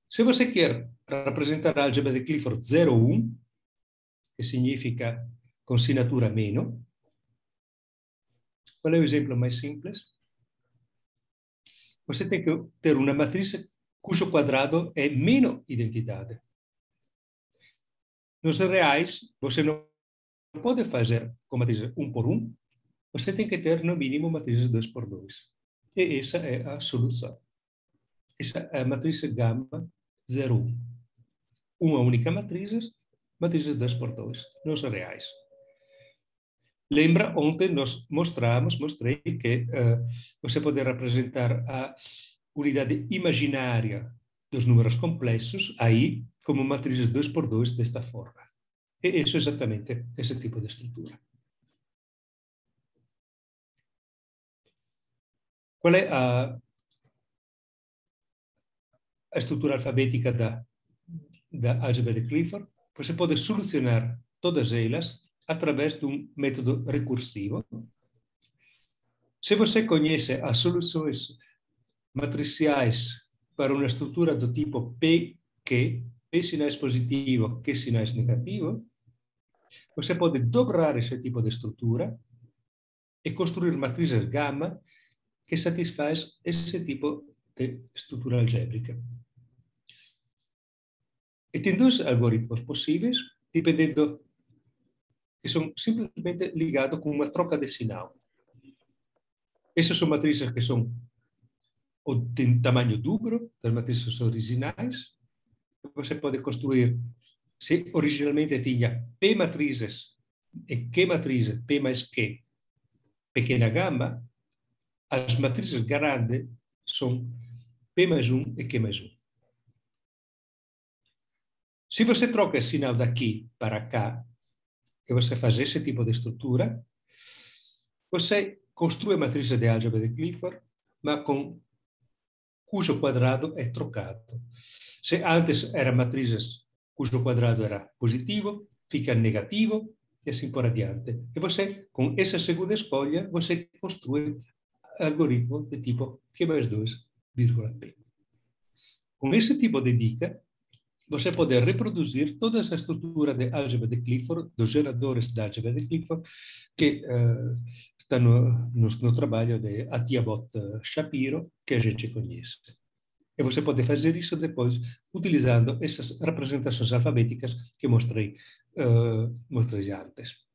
Se você quer representar a álgebra de Clifford 01, que significa com assinatura menos, qual é o exemplo mais simples? você tem que ter uma matriz cujo quadrado é menos identidade. Nos reais, você não pode fazer com matriz 1 por 1, você tem que ter no mínimo matrizes 2 por 2. E essa é a solução. Essa é a matriz gama 0, 1. Uma única matriz, matrizes 2 por 2, nos reais. Lembra, ontem nós mostramos, mostrei que uh, você pode representar a unidade imaginária dos números complexos aí como matrizes 2 por 2 desta forma. E isso é exatamente esse tipo de estrutura. Qual é a, a estrutura alfabética da, da álgebra de Clifford? Você pode solucionar todas elas através de um método recursivo. Se você conhece as soluções matriciais para uma estrutura do tipo PQ, P sinais positivo, Q sinais negativo, você pode dobrar esse tipo de estrutura e construir matrizes gama que satisfaz esse tipo de estrutura algébrica. E tem dois algoritmos possíveis, dependendo que são simplesmente ligados com uma troca de sinal. Essas são matrizes que são de tamanho duplo das matrizes originais. Você pode construir, se originalmente tinha P matrizes e Q matrizes, P mais Q, pequena gama, as matrizes grandes são Mais 1 e Q mais 1. Se você troca o sinal daqui para cá, que você faz esse tipo de estrutura, você construi a matriz de álgebra de Clifford, mas com cujo quadrado é trocado. Se antes eram matrizes cujo quadrado era positivo, fica negativo e assim por adiante. E você, com essa segunda escolha, você construi algoritmo de tipo Q mais 2, vírgula P. Com esse tipo de dica, você pode reproduzir toda essa estrutura de álgebra de Clifford, dos geradores de álgebra de Clifford, que uh, está no, no, no, trabalho de Atiabot Shapiro, que a gente conhece. E você pode fazer isso depois utilizando essas representações alfabéticas que mostrei, uh, mostrei antes.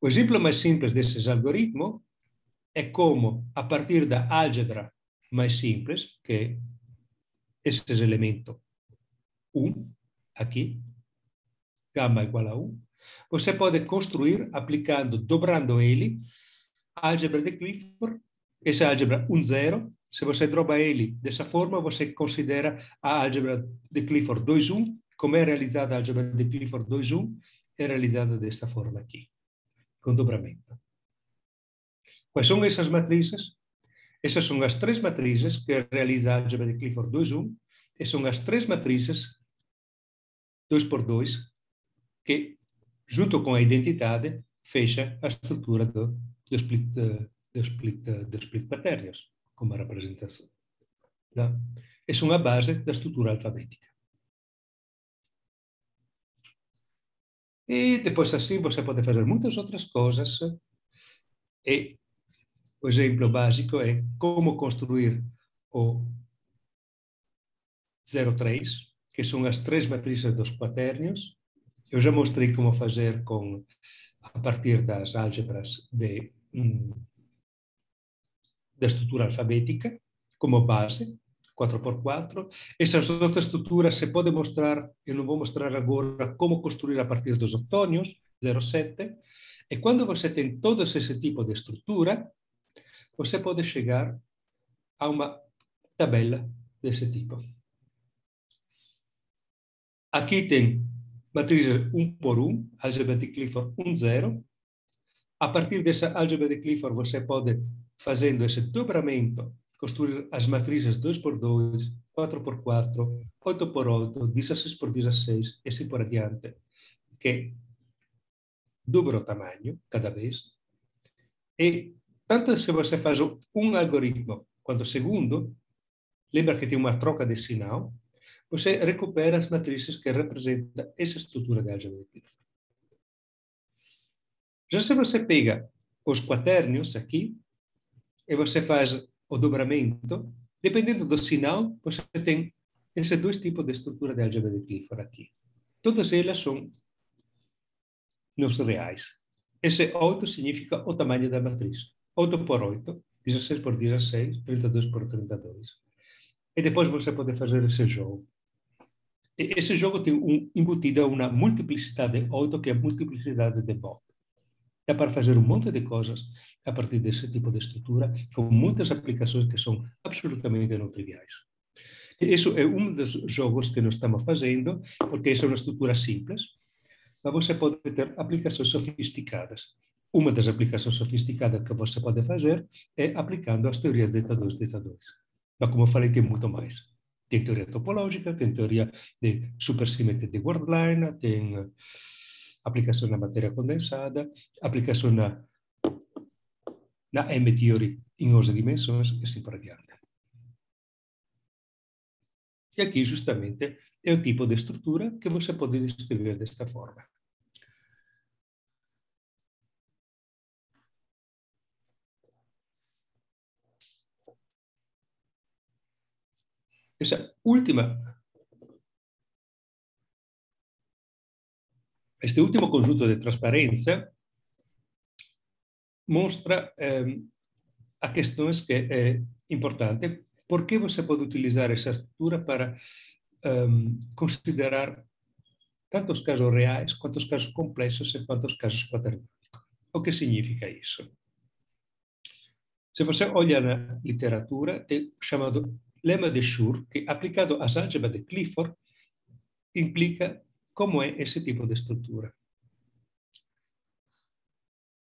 O exemplo mais simples desses algoritmos é como, a partir da álgebra mais simples, que é esse elemento 1, aqui, gama igual a 1, você pode construir aplicando, dobrando ele, a álgebra de Clifford, essa álgebra 1, 0, se você droba ele dessa forma, você considera a álgebra de Clifford 2, 1, como é realizada a álgebra de Clifford 2, 1, é realizada desta forma aqui, com dobramento. Quais são essas matrizes? Essas são as três matrizes que realiza a álgebra de Clifford 2.1 e são as três matrizes 2 por 2 que, junto com a identidade, fecha a estrutura do, do split, do split, do split quaternios, como a representação. Tá? Essa é uma base da estrutura alfabética. E depois assim você pode fazer muitas outras coisas e o exemplo básico é como construir o 03, que são as três matrizes dos quaternios. Eu já mostrei como fazer com a partir das álgebras de, hum, da estrutura alfabética, como base, 4x4. Essas outras estruturas se pode mostrar, eu não vou mostrar agora como construir a partir dos octônios, 07. E quando você tem todo esse tipo de estrutura, você pode chegar a uma tabela desse tipo. Aqui tem matriz 1 por 1, álgebra de Clifford 1, 0. A partir dessa álgebra de Clifford, você pode, fazendo esse dobramento, construir as matrizes 2 por 2, 4 por 4, 8 por 8, 16 por 16, e assim por adiante, que dobra o tamanho cada vez. E tanto se você faz um algoritmo quanto o segundo, lembra que tem uma troca de sinal, você recupera as matrizes que representam essa estrutura de álgebra de Clifford. Já se você pega os quaternios aqui, e você faz o dobramento, dependendo do sinal, você tem esses dois tipos de estrutura de álgebra de Clifford aqui. Todas elas são nos reais. Esse 8 significa o tamanho da matriz. 8 por 8, 16 por 16, 32 por 32. E depois você pode fazer esse jogo. E esse jogo tem um, embutida uma multiplicidade de 8, que é a multiplicidade de Bob. Dá para fazer um monte de coisas a partir desse tipo de estrutura, com muitas aplicações que são absolutamente não triviais. Isso é um dos jogos que nós estamos fazendo, porque isso é uma estrutura simples, mas você pode ter aplicações sofisticadas. Uma das aplicações sofisticadas que você pode fazer é aplicando as teorias de 2 zeta 2 Mas, como eu falei, tem muito mais. Tem teoria topológica, tem teoria de supersimetria de Wordline, tem aplicação na matéria condensada, aplicação na, na M-theory em 11 dimensões e assim por diante. E aqui, justamente, é o tipo de estrutura que você pode descrever desta forma. Essa última, este último conjunto de transparência mostra eh, a questões que é importante por que você pode utilizar essa estrutura para um, considerar tanto os casos reais quanto os casos complexos e quanto os casos quaternônicos. O que significa isso? Se você olha na literatura, tem o chamado lema de Schur, que aplicado às álgebras de Clifford, implica como é esse tipo de estrutura.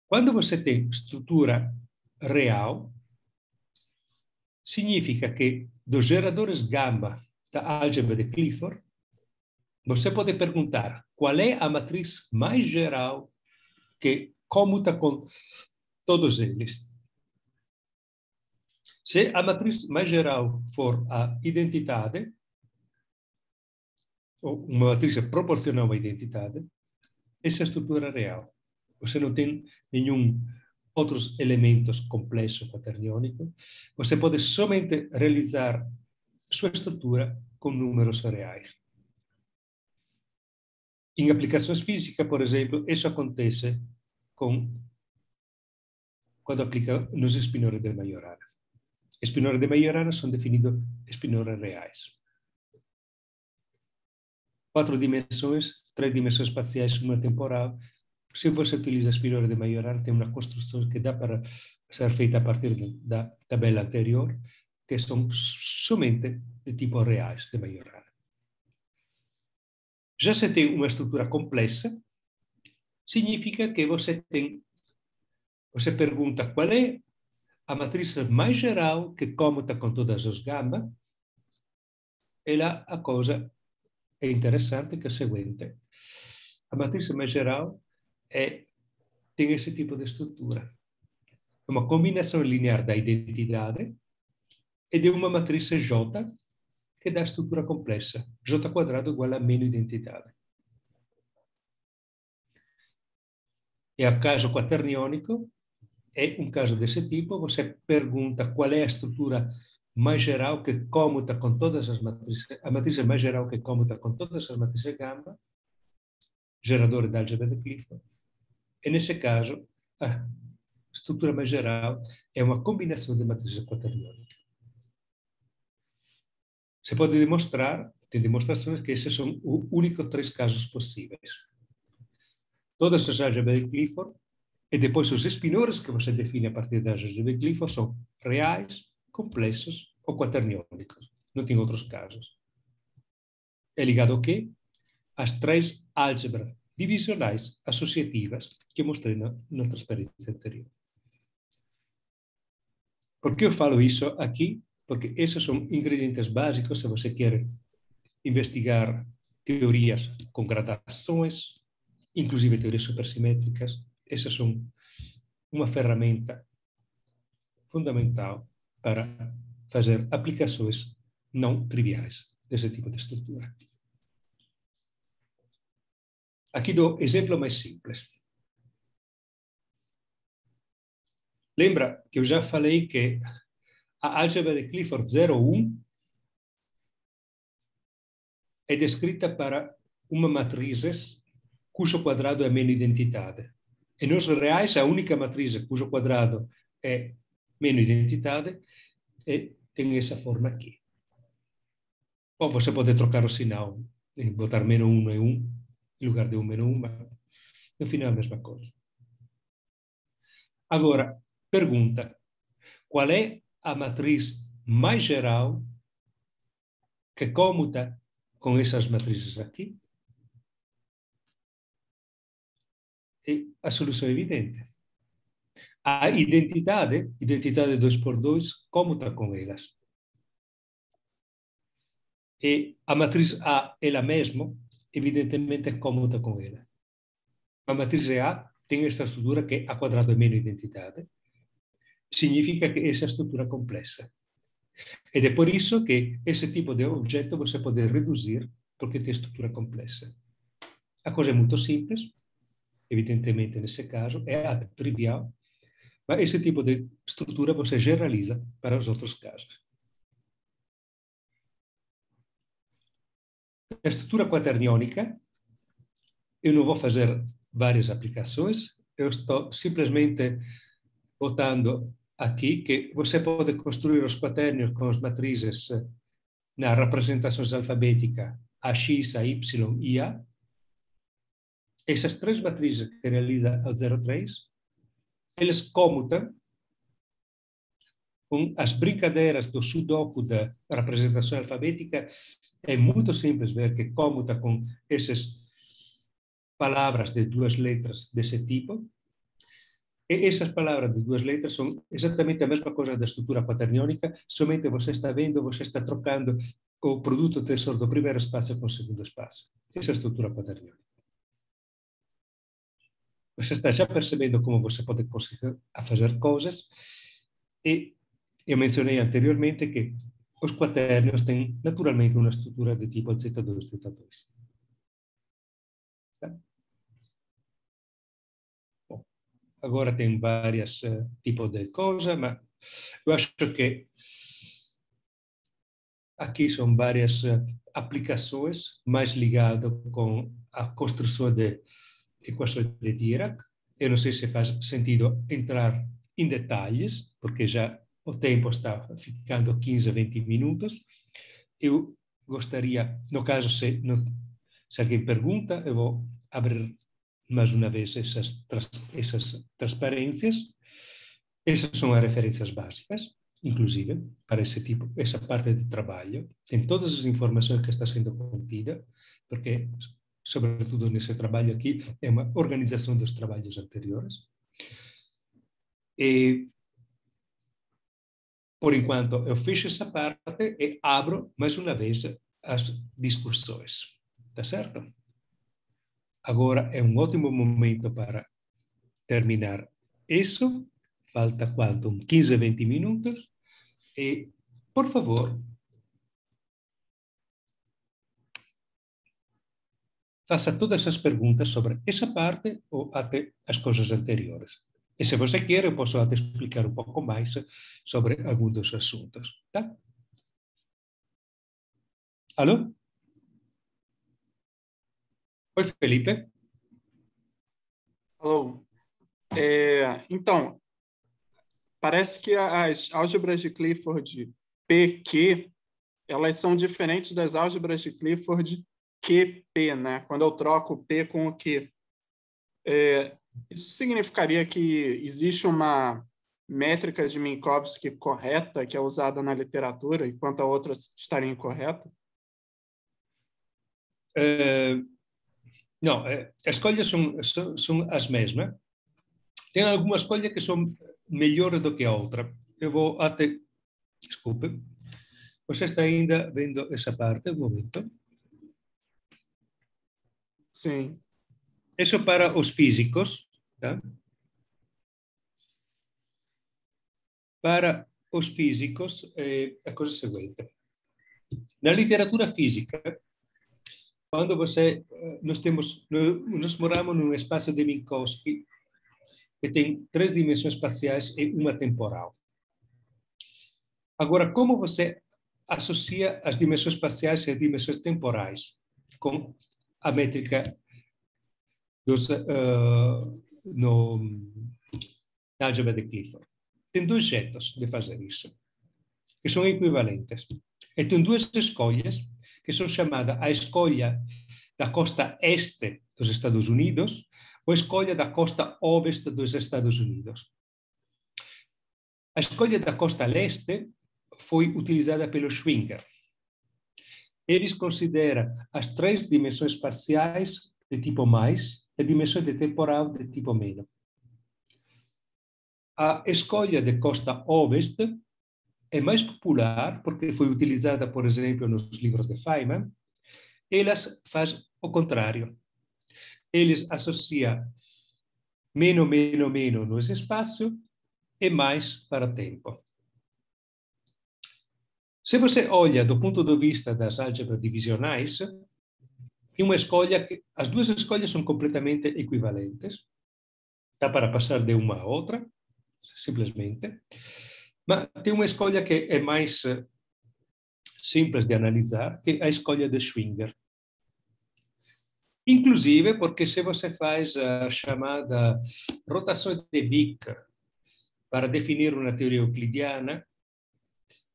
Quando você tem estrutura real, significa que dos geradores gama da álgebra de Clifford, você pode perguntar qual é a matriz mais geral que comuta com todos eles. Se a matriz mais geral for a identidade, ou uma matriz proporcional à identidade, essa é estrutura real. Você não tem nenhum outros elementos complexos quaterniônicos, você pode somente realizar sua estrutura com números reais. Em aplicações físicas, por exemplo, isso acontece com quando aplica nos espinores de Majorana. Espinores de Majorana são definidos espinores reais. Quatro dimensões, três dimensões espaciais, uma temporal, se você utiliza espirale de Majoral, tem uma construção que dá para ser feita a partir da tabela anterior, que são somente de tipo reais de Majoral. Já se tem uma estrutura complexa, significa que você tem, você pergunta qual é a matriz mais geral que comuta com todas as e lá a coisa é interessante que é a seguinte. A matriz mais geral é, tem esse tipo de estrutura. Uma combinação linear da identidade e de uma matriz J que dá a estrutura complexa. J quadrado igual a menos identidade. E o caso quaterniônico é um caso desse tipo. Você pergunta qual é a estrutura mais geral que comuta com todas as matrizes, a matriz mais geral que comuta com todas as matrizes gama, gerador da álgebra de Clifford. E nesse caso, a estrutura mais geral é uma combinação de matrizes quaterniônicas. Você pode demonstrar, tem demonstrações que esses são os únicos três casos possíveis. Todas as álgebras de Clifford e depois os espinores que você define a partir das de Clifford são reais, complexos ou quaterniônicos. Não tem outros casos. É ligado ao quê? As três álgebras divisionais associativas que mostrei na, na transparência anterior. Por que eu falo isso aqui? Porque esses são ingredientes básicos se você quer investigar teorias com gradações, inclusive teorias supersimétricas. Essas são uma ferramenta fundamental para fazer aplicações não triviais desse tipo de estrutura. Aqui dou exemplo mais simples. lembra que eu já falei que a álgebra de Clifford 01 é descrita para uma matriz cujo quadrado é menos identidade. E nos reais, a única matriz cujo quadrado é menos identidade é, tem essa forma aqui. Ou você pode trocar o sinal, botar menos 1 e 1, em lugar de 1 menos 1, mas no final é a mesma coisa. Agora, pergunta: qual é a matriz mais geral que comuta com essas matrizes aqui? E a solução é evidente. A identidade, identidade 2 por 2, comuta com elas. E a matriz A, ela mesma, evidentemente, comuta com ela. A matriz A tem esta estrutura que A quadrado é menos identidade. Significa que essa é estrutura complexa. Ed è per isso che esse tipo di oggetto você pode reduzir porque tem estrutura complexa. A coisa é muito simples, evidentemente nesse caso, é até trivial, mas esse tipo de estrutura você generaliza para os outros casos. A estrutura quaterniônica, eu não vou fazer várias aplicações, eu estou simplesmente botando aqui que você pode construir os quaternios com as matrizes eh, na representações alfabética AX, AY e A. Essas três matrizes que realiza o 03, eles comutam com as brincadeiras do sudoku da representação alfabética. É muito simples ver que comuta com essas palavras de duas letras desse tipo. E essas palavras de duas letras são exatamente a mesma coisa da estrutura quaterniônica, somente você está vendo, você está trocando o produto tensor do primeiro espaço com o segundo espaço. Essa é a estrutura quaterniônica. Você está já percebendo como você pode conseguir a fazer coisas e eu mencionei anteriormente que os quaternios têm naturalmente uma estrutura de tipo Z2, Z2. Tá? agora tem vários uh, tipos de coisas, mas eu acho que aqui são várias uh, aplicações mais ligadas com a construção de equações de Dirac. Eu não sei se faz sentido entrar em detalhes, porque já o tempo está ficando 15, 20 minutos. Eu gostaria, no caso, se, no, se alguém pergunta, eu vou abrir mais uma vez essas, essas transparências. Essas são as referências básicas, inclusive, para esse tipo, essa parte de trabalho. Tem todas as informações que está sendo contida, porque, sobretudo nesse trabalho aqui, é uma organização dos trabalhos anteriores. E, por enquanto, eu fecho essa parte e abro, mais uma vez, as discussões. Tá certo? Agora é um ótimo momento para terminar isso. Falta quanto? 15, 20 minutos. E, por favor, faça todas as perguntas sobre essa parte ou até as coisas anteriores. E se você quer, eu posso até explicar um pouco mais sobre alguns dos assuntos. Tá? Alô? Oi, Felipe. Alô. É, então, parece que as álgebras de Clifford PQ, elas são diferentes das álgebras de Clifford QP, né? Quando eu troco o P com o Q. É, isso significaria que existe uma métrica de Minkowski correta que é usada na literatura, enquanto a outra estaria incorreta? É, não, as escolhas são, são, são, as mesmas. Tem alguma escolha que são melhores do que a outra. Eu vou até. Desculpe. Você está ainda vendo essa parte, um momento? Sim. Isso para os físicos, tá? Para os físicos, é a coisa seguinte. Na literatura física, quando você eh, nós temos nós moramos num espaço de Minkowski que tem três dimensões espaciais e uma temporal. Agora, como você associa as dimensões espaciais e as dimensões temporais com a métrica dos, uh, no, na álgebra de Clifford? Tem dois jeitos de fazer isso, que são equivalentes. E tem duas escolhas, que são chamadas a escolha da costa este dos Estados Unidos ou a escolha da costa oeste dos Estados Unidos. A escolha da costa leste foi utilizada pelo Schwinger. Eles consideram as três dimensões espaciais de tipo mais e dimensões de temporal de tipo menos. A escolha de costa oeste é mais popular porque foi utilizada, por exemplo, nos livros de Feynman. Elas faz o contrário. Eles associam menos, menos, menos no espaço e mais para o tempo. Se você olha do ponto de vista das álgebras divisionais, tem uma escolha que as duas escolhas são completamente equivalentes. Dá para passar de uma a outra, simplesmente. Mas tem uma escolha que é mais eh, simples de analisar, que é a escolha de Schwinger. Inclusive porque se você faz a chamada rotação de Wick para definir uma teoria euclidiana,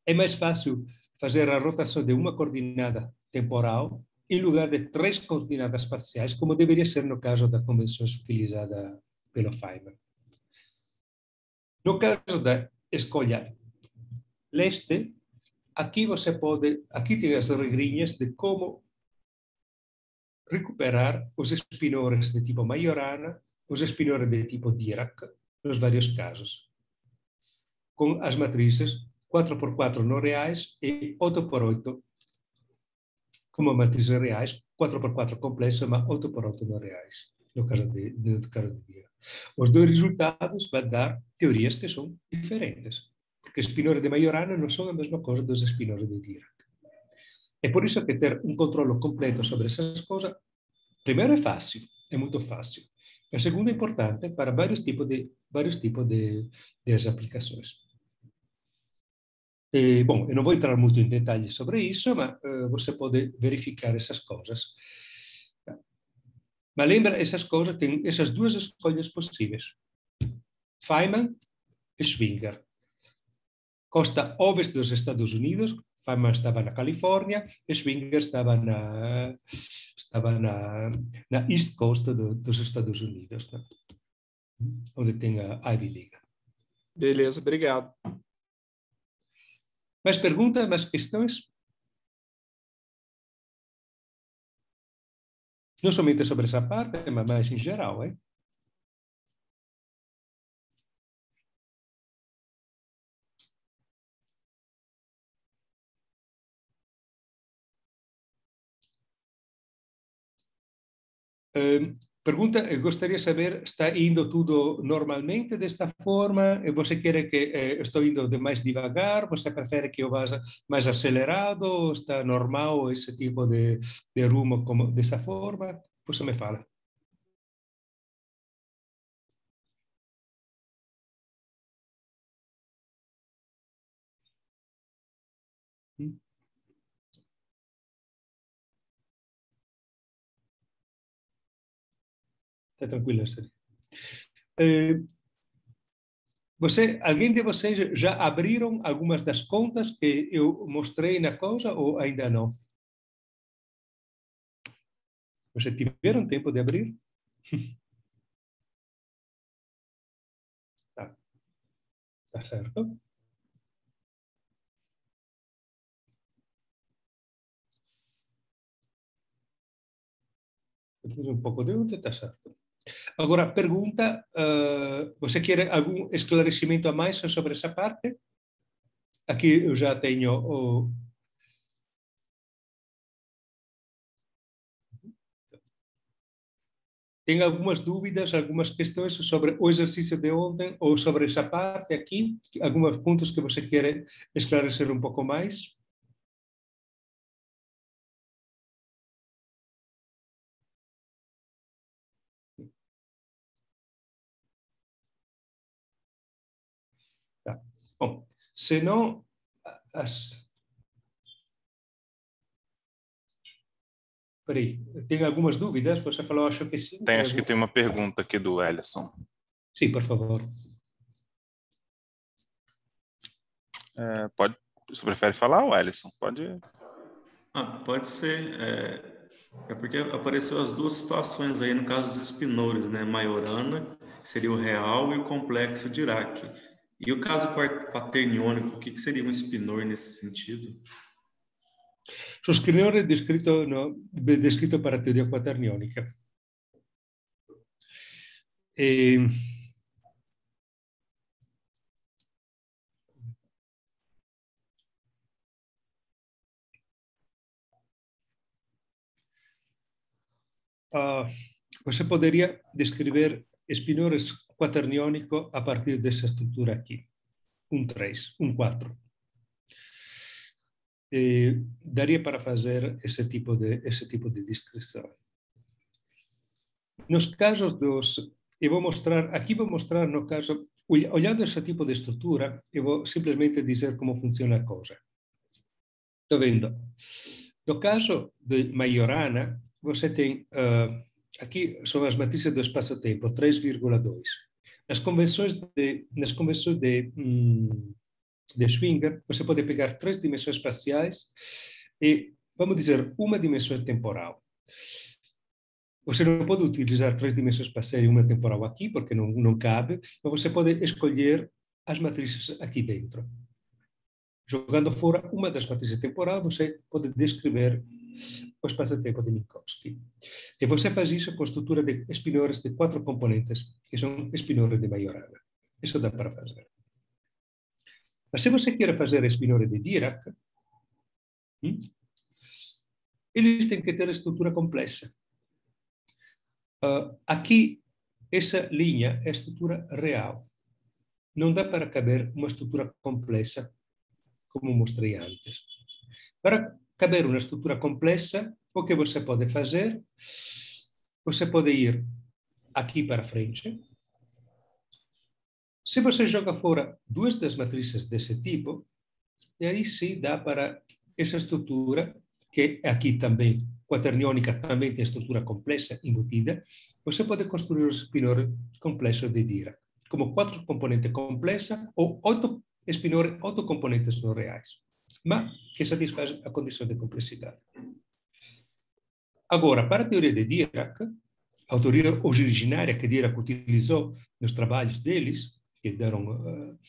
é mais fácil fazer a rotação de uma coordenada temporal em lugar de três coordenadas espaciais, como deveria ser no caso da convenção utilizada pelo Feynman. No caso da escolha leste, aqui você pode, aqui tem as regrinhas de como recuperar os espinores de tipo Majorana, os espinores de tipo Dirac, nos vários casos, com as matrizes 4x4 não reais e 8x8 como matrizes reais, 4x4 complexo, mas 8x8 não reais, no caso de, de caso de Dirac. Os dois resultados vão dar teorias que são diferentes, porque Majorana não são a mesma coisa dos espinores de Dirac. É por isso que ter um controle completo sobre essas coisas, primeiro é fácil, é muito fácil. A segundo é importante vários tipos de, de aplicações. E, bom, eu não vou entrar muito em detalhes sobre isso, mas uh, você pode verificar essas coisas. Mas lembra, essas coisas têm essas duas escolhas possíveis. Feynman e Schwinger. Costa oeste dos Estados Unidos, Feynman estava na Califórnia e Schwinger estava na, estava na, na East Coast do, dos Estados Unidos, né? onde tem a Ivy League. Beleza, obrigado. Mais perguntas, mais questões? Não somente sobre essa parte, mas mais em geral, hein? Uh, pergunta, eh, gostaria de saber, está indo tudo normalmente desta forma? Você quer que eh, estou indo de mais devagar? Você prefere que eu vá mais acelerado? Está normal esse tipo de, de rumo como dessa forma? Você me fala. Está tranquilo, eh, você, alguém de vocês já abriram algumas das contas que eu mostrei na coisa ou ainda não? Você tiveram tempo de abrir? tá. Tá certo? um pouco de outra, tá certo. Agora, pergunta, uh, você quer algum esclarecimento a mais sobre essa parte? Aqui eu já tenho o... Tem algumas dúvidas, algumas questões sobre o exercício de ontem ou sobre essa parte aqui? Alguns pontos que você quer esclarecer um pouco mais? Bom, se não as... Peraí, tem algumas dúvidas? Você falou, acho que sim. Tem, acho que tem uma pergunta aqui do Ellison. Sim, por favor. É, pode, você prefere falar, o Ellison? Pode. Ah, pode ser. É, é, porque apareceu as duas situações aí no caso dos espinores, né? Majorana seria o real e o complexo de Iraque. E o caso quaterniônico, o que, seria um espinor nesse sentido? O spinor é descrito, no, para a teoria quaterniônica. E, uh, você poderia descrever espinores quaterniônico a partir dessa estrutura aqui. Um 3, um 4. E daria para fazer esse tipo de, esse tipo de descrição. Nos casos dos... Eu vou mostrar, aqui vou mostrar no caso, olhando esse tipo de estrutura, eu vou simplesmente dizer como funciona a coisa. Estou vendo. No caso de Majorana, você tem, uh, aqui são as matrizes do espaço-tempo, 3,2. Nas convenções de, nas convenções de, hum, de Schwinger, você pode pegar três dimensões espaciais e, vamos dizer, uma dimensão temporal. Você não pode utilizar três dimensões espaciais e uma temporal aqui, porque não, não cabe, mas você pode escolher as matrizes aqui dentro. Jogando fora uma das matrizes temporais, você pode descrever o espaço-tempo de Minkowski. E você faz isso com a estrutura de espinores de quatro componentes, que são espinores de Majorana. Isso dá para fazer. Mas se você quer fazer espinore de Dirac, hum, eles têm que ter estrutura complexa. Uh, aqui, essa linha é estrutura real. Não dá para caber uma estrutura complexa, como mostrei antes. Para caber uma estrutura complexa, o que você pode fazer? Você pode ir aqui para frente. Se você joga fora duas das matrizes desse tipo, e aí sim dá para essa estrutura, que aqui também, quaterniônica, também tem estrutura complexa embutida, você pode construir o espinor complexo de Dirac, como quatro componentes complexa ou oito espinores, oito componentes não reais mas que satisfaz a condição de complexidade. Agora, para a teoria de Dirac, a teoria originária que Dirac utilizou nos trabalhos deles, que deram uh,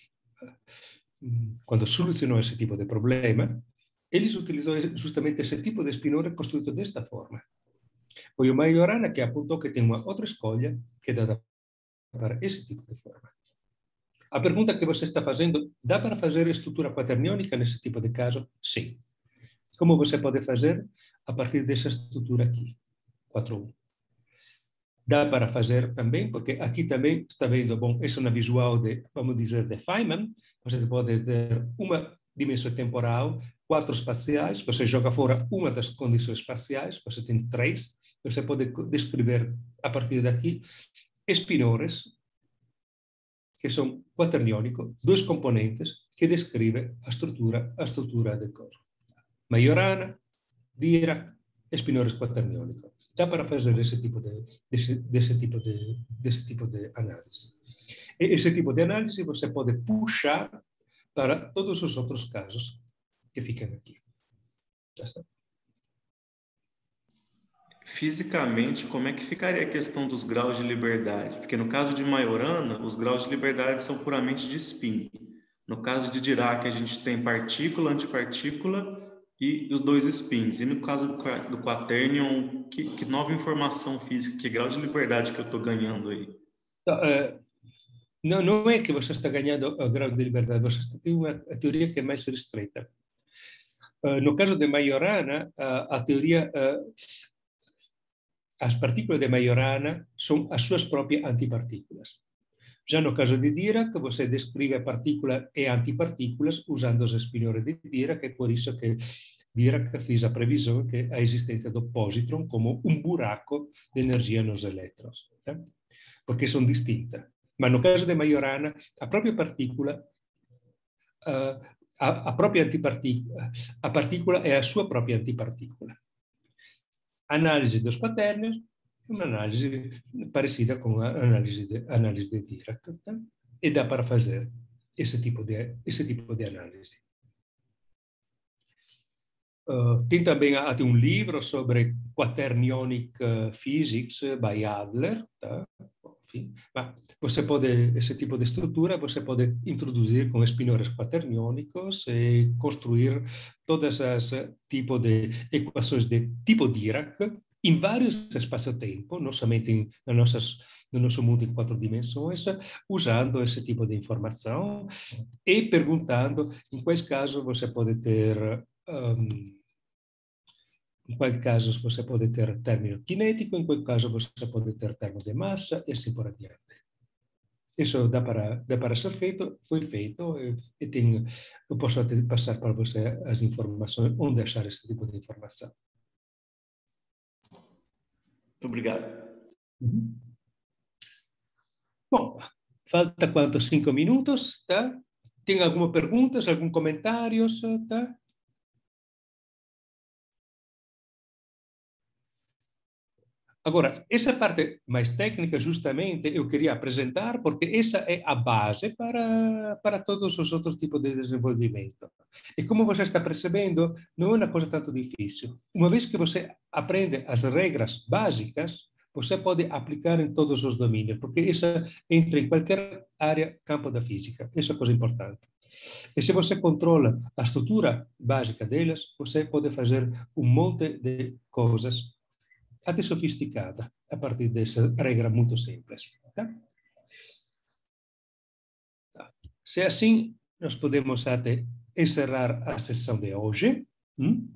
quando solucionou esse tipo de problema, eles utilizou justamente esse tipo de espinore construído desta forma. Foi o Majorana que apontou que tem uma outra escolha que é dada para esse tipo de forma. A pergunta que você está fazendo, dá para fazer estrutura quaterniônica nesse tipo de caso? Sim. Como você pode fazer? A partir dessa estrutura aqui, 4.1. Dá para fazer também, porque aqui também está vendo, bom, é uma visual de, vamos dizer, de Feynman. Você pode ter uma dimensão temporal, quatro espaciais, você joga fora uma das condições espaciais, você tem três, você pode descrever a partir daqui espinores que são quaterniônicos, dois componentes que descrevem a estrutura, a estrutura do corpo. Majorana, Dirac, espinores quaterniônicos. Dá para fazer esse tipo de, desse tipo de, desse tipo de análise. E esse tipo de análise você pode puxar para todos os outros casos que ficam aqui. Já está fisicamente, como é que ficaria a questão dos graus de liberdade? Porque no caso de Majorana, os graus de liberdade são puramente de spin. No caso de Dirac, a gente tem partícula, antipartícula e os dois spins. E no caso do Quaternion, que, que nova informação física, que grau de liberdade que eu estou ganhando aí? Uh, não, não é que você está ganhando o grau de liberdade, você tem uma teoria que é mais restrita. Uh, no caso de Majorana, uh, a teoria as partículas de Majorana são as suas próprias antipartículas. Já no caso de Dirac, você descreve a partícula e antipartículas usando os espinores de Dirac, é por isso que Dirac fez a previsão que a existência do positron como um buraco de energia nos elétrons, tá? porque são distintas. Mas no caso de Majorana, a própria partícula uh, a, a, própria antipartícula, a partícula é a sua própria antipartícula. Análise dos quaternios uma análise parecida com a análise de, Dirac, tá? e dá para fazer esse tipo de, esse análise. Uh, tem também tem um livro sobre quaternionic physics by Adler, tá? Mas você pode esse tipo de estrutura você pode introduzir com espinores quaterniônicos e construir todas as tipos de equações de tipo Dirac em vários espaços-tempo, não somente em, nas nossas, no nosso mundo em quatro dimensões, usando esse tipo de informação e perguntando em quais casos você pode ter um, em quais casos você pode ter término cinético, em quais casos você pode ter termo de massa e assim por adiante. Isso dá para, dá para ser feito, foi feito, e, e tenho, eu posso passar para você as informações, onde achar esse tipo de informação. Muito obrigado. Uhum. Bom, falta quanto? Cinco minutos, tá? Tem alguma perguntas, algum comentários, tá? Agora, essa parte mais técnica, justamente, eu queria apresentar, porque essa é a base para, para todos os outros tipos de desenvolvimento. E como você está percebendo, não é uma coisa tanto difícil. Uma vez que você aprende as regras básicas, você pode aplicar em todos os domínios, porque isso entra em qualquer área, campo da física. Isso é coisa importante. E se você controla a estrutura básica delas, você pode fazer um monte de coisas até sofisticada, a partir dessa regra muito simples. Tá? Tá. Se é assim, nós podemos até encerrar a sessão de hoje. Hum?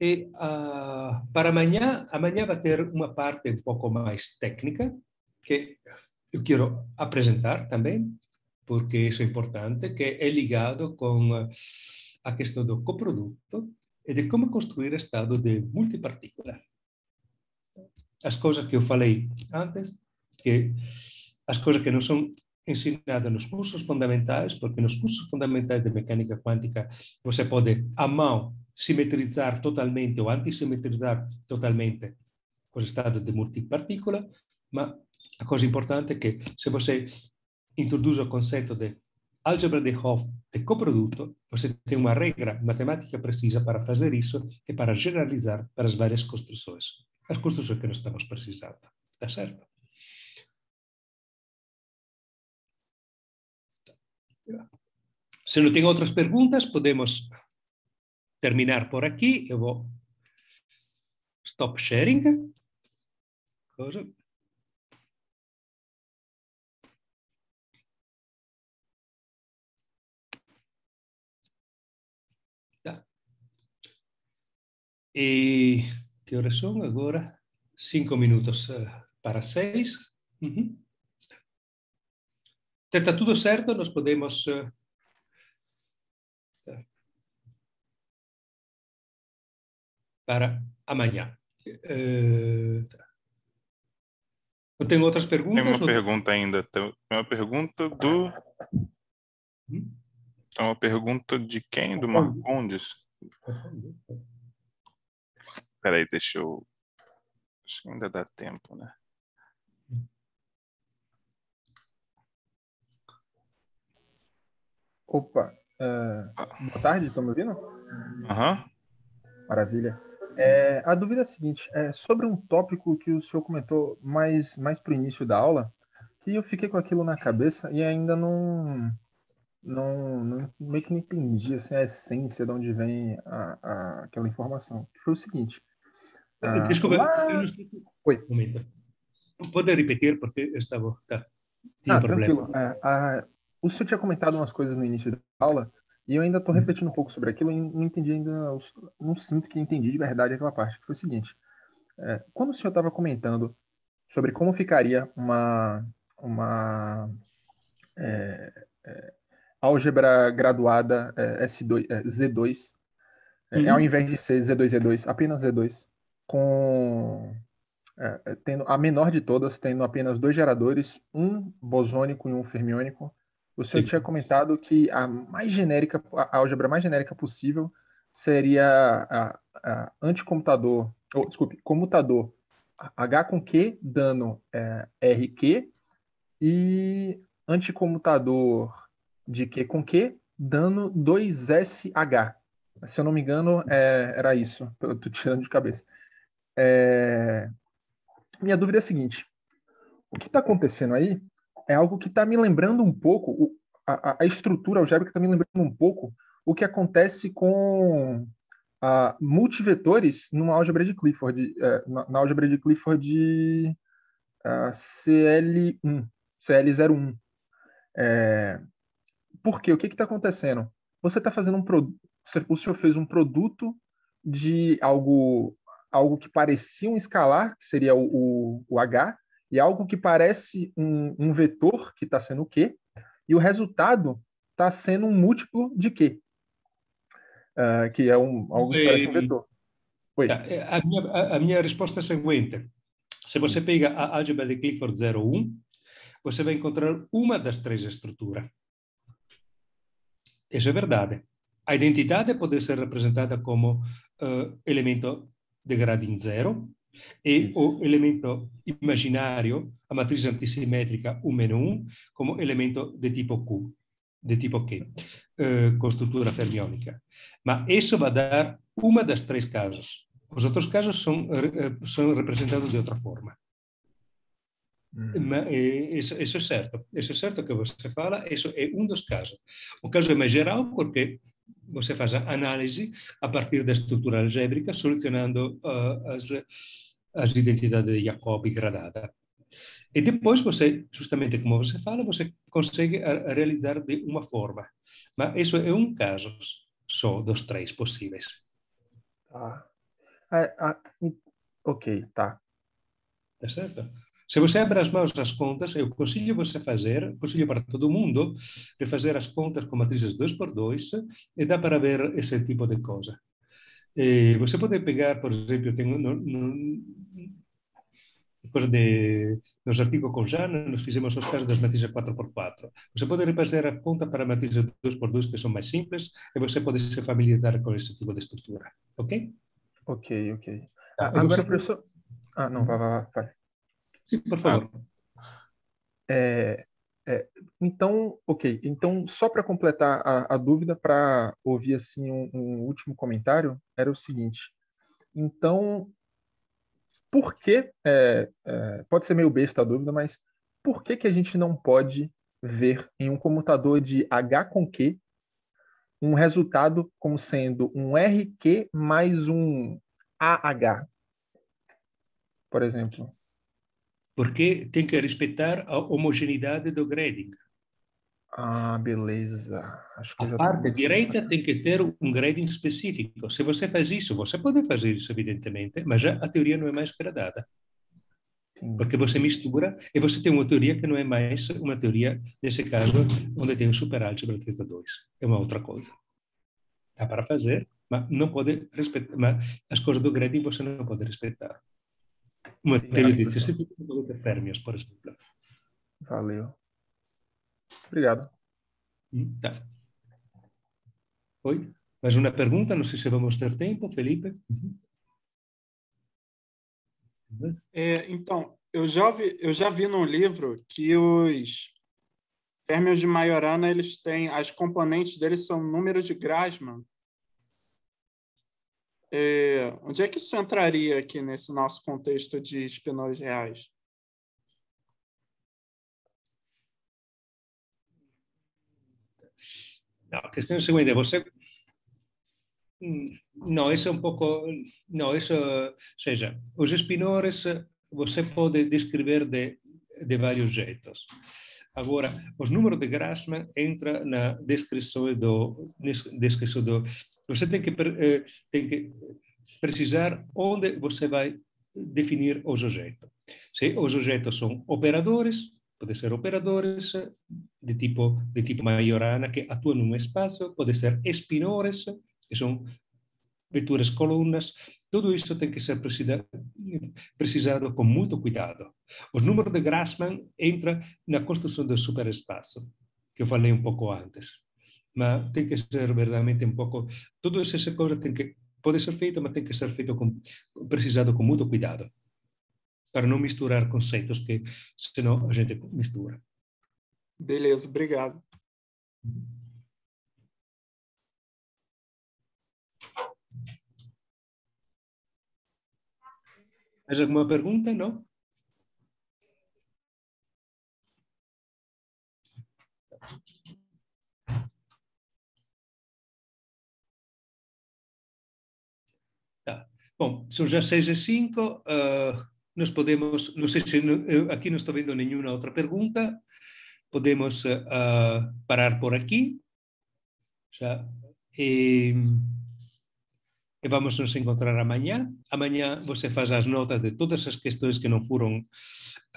E uh, para amanhã, amanhã vai ter uma parte um pouco mais técnica, que eu quero apresentar também, porque isso é importante, que é ligado com a questão do coproduto e de como construir estado de multipartícula as coisas que eu falei antes, que as coisas que não são ensinadas nos cursos fundamentais, porque nos cursos fundamentais de mecânica quântica você pode, à mão, simetrizar totalmente ou antisimetrizar totalmente o estado de multipartícula, mas a coisa importante é que se você introduz o conceito de álgebra de Hopf de coproduto, você tem uma regra matemática precisa para fazer isso e para generalizar para as várias construções as construções que nós estamos precisando. Está certo? Se não tem outras perguntas, podemos terminar por aqui. Eu vou stop sharing. Cosa? E que horas são agora? Cinco minutos uh, para seis. Uhum. Está tudo certo? Nós podemos... Uh, para amanhã. Uh, Não tem outras perguntas? Tem uma pergunta ainda. Tem uma pergunta do... Tem uma pergunta de quem? Do Marcondes? Peraí, deixa eu. Acho que ainda dá tempo, né? Opa, uh, boa tarde, estão me ouvindo? Aham. Uhum. Maravilha. É, a dúvida é a seguinte, é sobre um tópico que o senhor comentou mais, mais para o início da aula, que eu fiquei com aquilo na cabeça e ainda não, não, não meio que não entendi assim, a essência de onde vem a, a, aquela informação. Que foi o seguinte, Ah, Desculpa, lá... eu não sei... Oi. Um momento. Pode repetir, porque eu estava... Tá. Ah, tranquilo. É, a... O senhor tinha comentado umas coisas no início da aula, e eu ainda estou hum. refletindo um pouco sobre aquilo e não entendi ainda, não sinto que entendi de verdade aquela parte, que foi o seguinte. É, quando o senhor estava comentando sobre como ficaria uma, uma é, é, álgebra graduada é, S2, é, Z2, uhum. ao invés de ser Z2, Z2, apenas Z2, com é, é, tendo a menor de todas, tendo apenas dois geradores, um bosônico e um fermiônico, o senhor Sim. tinha comentado que a mais genérica, a álgebra mais genérica possível seria a, a anticomputador, ou, desculpe, comutador H com Q dando é, RQ e anticomutador de Q com Q dando 2SH. Se eu não me engano, é, era isso. Estou tirando de cabeça. É... Minha dúvida é a seguinte: o que está acontecendo aí é algo que está me lembrando um pouco, o, a, a, estrutura algébrica está me lembrando um pouco o que acontece com a, multivetores numa álgebra de Clifford, é, na, na, álgebra de Clifford CL1, CL01. É, por quê? O que está acontecendo? Você está fazendo um produto, o senhor fez um produto de algo algo que parecia um escalar, que seria o, o, o H, e algo que parece um, um vetor, que está sendo o Q, e o resultado está sendo um múltiplo de Q, uh, que é um, algo que parece um vetor. Oi. É, a minha, a minha resposta é a seguinte. Se você pega a álgebra de Clifford 01, você vai encontrar uma das três estruturas. Isso é verdade. A identidade pode ser representada como uh, elemento de grading zero e Isso. o elemento imaginário, a matriz antisimétrica 1 meno 1, como elemento de tipo Q, de tipo Q, uh, com estrutura fermiônica. Mas isso vai dar uma das três casos. Os outros casos são, uh, são representados de outra forma. Mas, isso, isso, é certo. Isso é certo que você fala. Isso é um dos casos. O caso é mais geral porque você faz a análise a partir da estrutura algébrica, solucionando uh, as, as identidades de Jacob gradada. E depois você, justamente como você fala, você consegue realizar de uma forma. Mas isso é um caso só dos três possíveis. Tá. Ah, ah, ok, tá. Tá certo? Se você abre as mãos as contas, eu conselho você fazer, conselho para todo mundo, de fazer as contas com matrizes 2 por 2 e dá para ver esse tipo de coisa. E você pode pegar, por exemplo, tenho no, no, depois de, nos artigos com Jana, nós fizemos os casos das matrizes 4x4. Você pode repassar a conta para matrizes 2x2 que são mais simples e você pode se familiarizar com esse tipo de estrutura. Ok? Ok, ok. Tá, Agora, você... professor... Ah, não, vai, vai, vai. Sim, por favor. É, é, então, ok. Então, só para completar a, a dúvida, para ouvir assim um, um, último comentário, era o seguinte. Então, por que, é, é, pode ser meio besta a dúvida, mas por que, que a gente não pode ver em um comutador de H com Q um resultado como sendo um RQ mais um AH, por exemplo? Porque tem que respeitar a homogeneidade do grading. Ah, beleza. a parte direita tem que ter um grading específico. Se você faz isso, você pode fazer isso, evidentemente, mas já a teoria não é mais gradada. Sim. Porque você mistura e você tem uma teoria que não é mais uma teoria, nesse caso, onde tem o superálgebra θ 2. É uma outra coisa. Dá para fazer, mas não pode respeitar. Mas as coisas do grading você não pode respeitar. Uma desse esse tipo de férmias, por exemplo. Valeu. Obrigado. Hum, tá. Oi? Mais uma pergunta? Não sei se vamos ter tempo, Felipe. Uhum. É, então, eu já, vi, eu já vi no livro que os férmions de Majorana, eles têm, as componentes deles são números de Grassmann. É, onde é que isso entraria aqui nesse nosso contexto de espinóis reais? A questão é a seguinte, você... Não, isso é um pouco... Não, isso... Ou seja, os espinores você pode descrever de, de vários jeitos. Agora, os números de Grassmann entra na descrição do, descrição do você tem que, eh, tem que precisar onde você vai definir os objetos. Se os objetos são operadores, pode ser operadores de tipo de tipo Majorana que atuam num espaço, pode ser espinores, que são veturas colunas, tudo isso tem que ser precisado com muito cuidado. O número de Grassmann entra na construção do superespaço que eu falei um pouco antes. Mas tem que ser verdadeiramente um pouco... Todas essas coisas tem que, pode ser feito, mas tem que ser feito com, precisado com muito cuidado, para não misturar conceitos que senão a gente mistura. Beleza, obrigado. Mais alguma pergunta? Não? Tá. Bom, são já seis e cinco. Uh, nós podemos, não sei se eu, aqui não estou vendo nenhuma outra pergunta. Podemos uh, parar por aqui. Já. E, e vamos nos encontrar amanhã. Amanhã você faz as notas de todas as questões que não foram,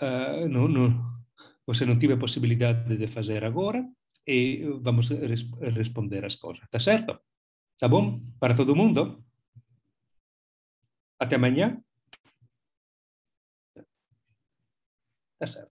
uh, não, não, você não tive a possibilidade de fazer agora e vamos res responder as coisas, tá certo? Tá bom? Para todo mundo? Até amanhã. Tá certo.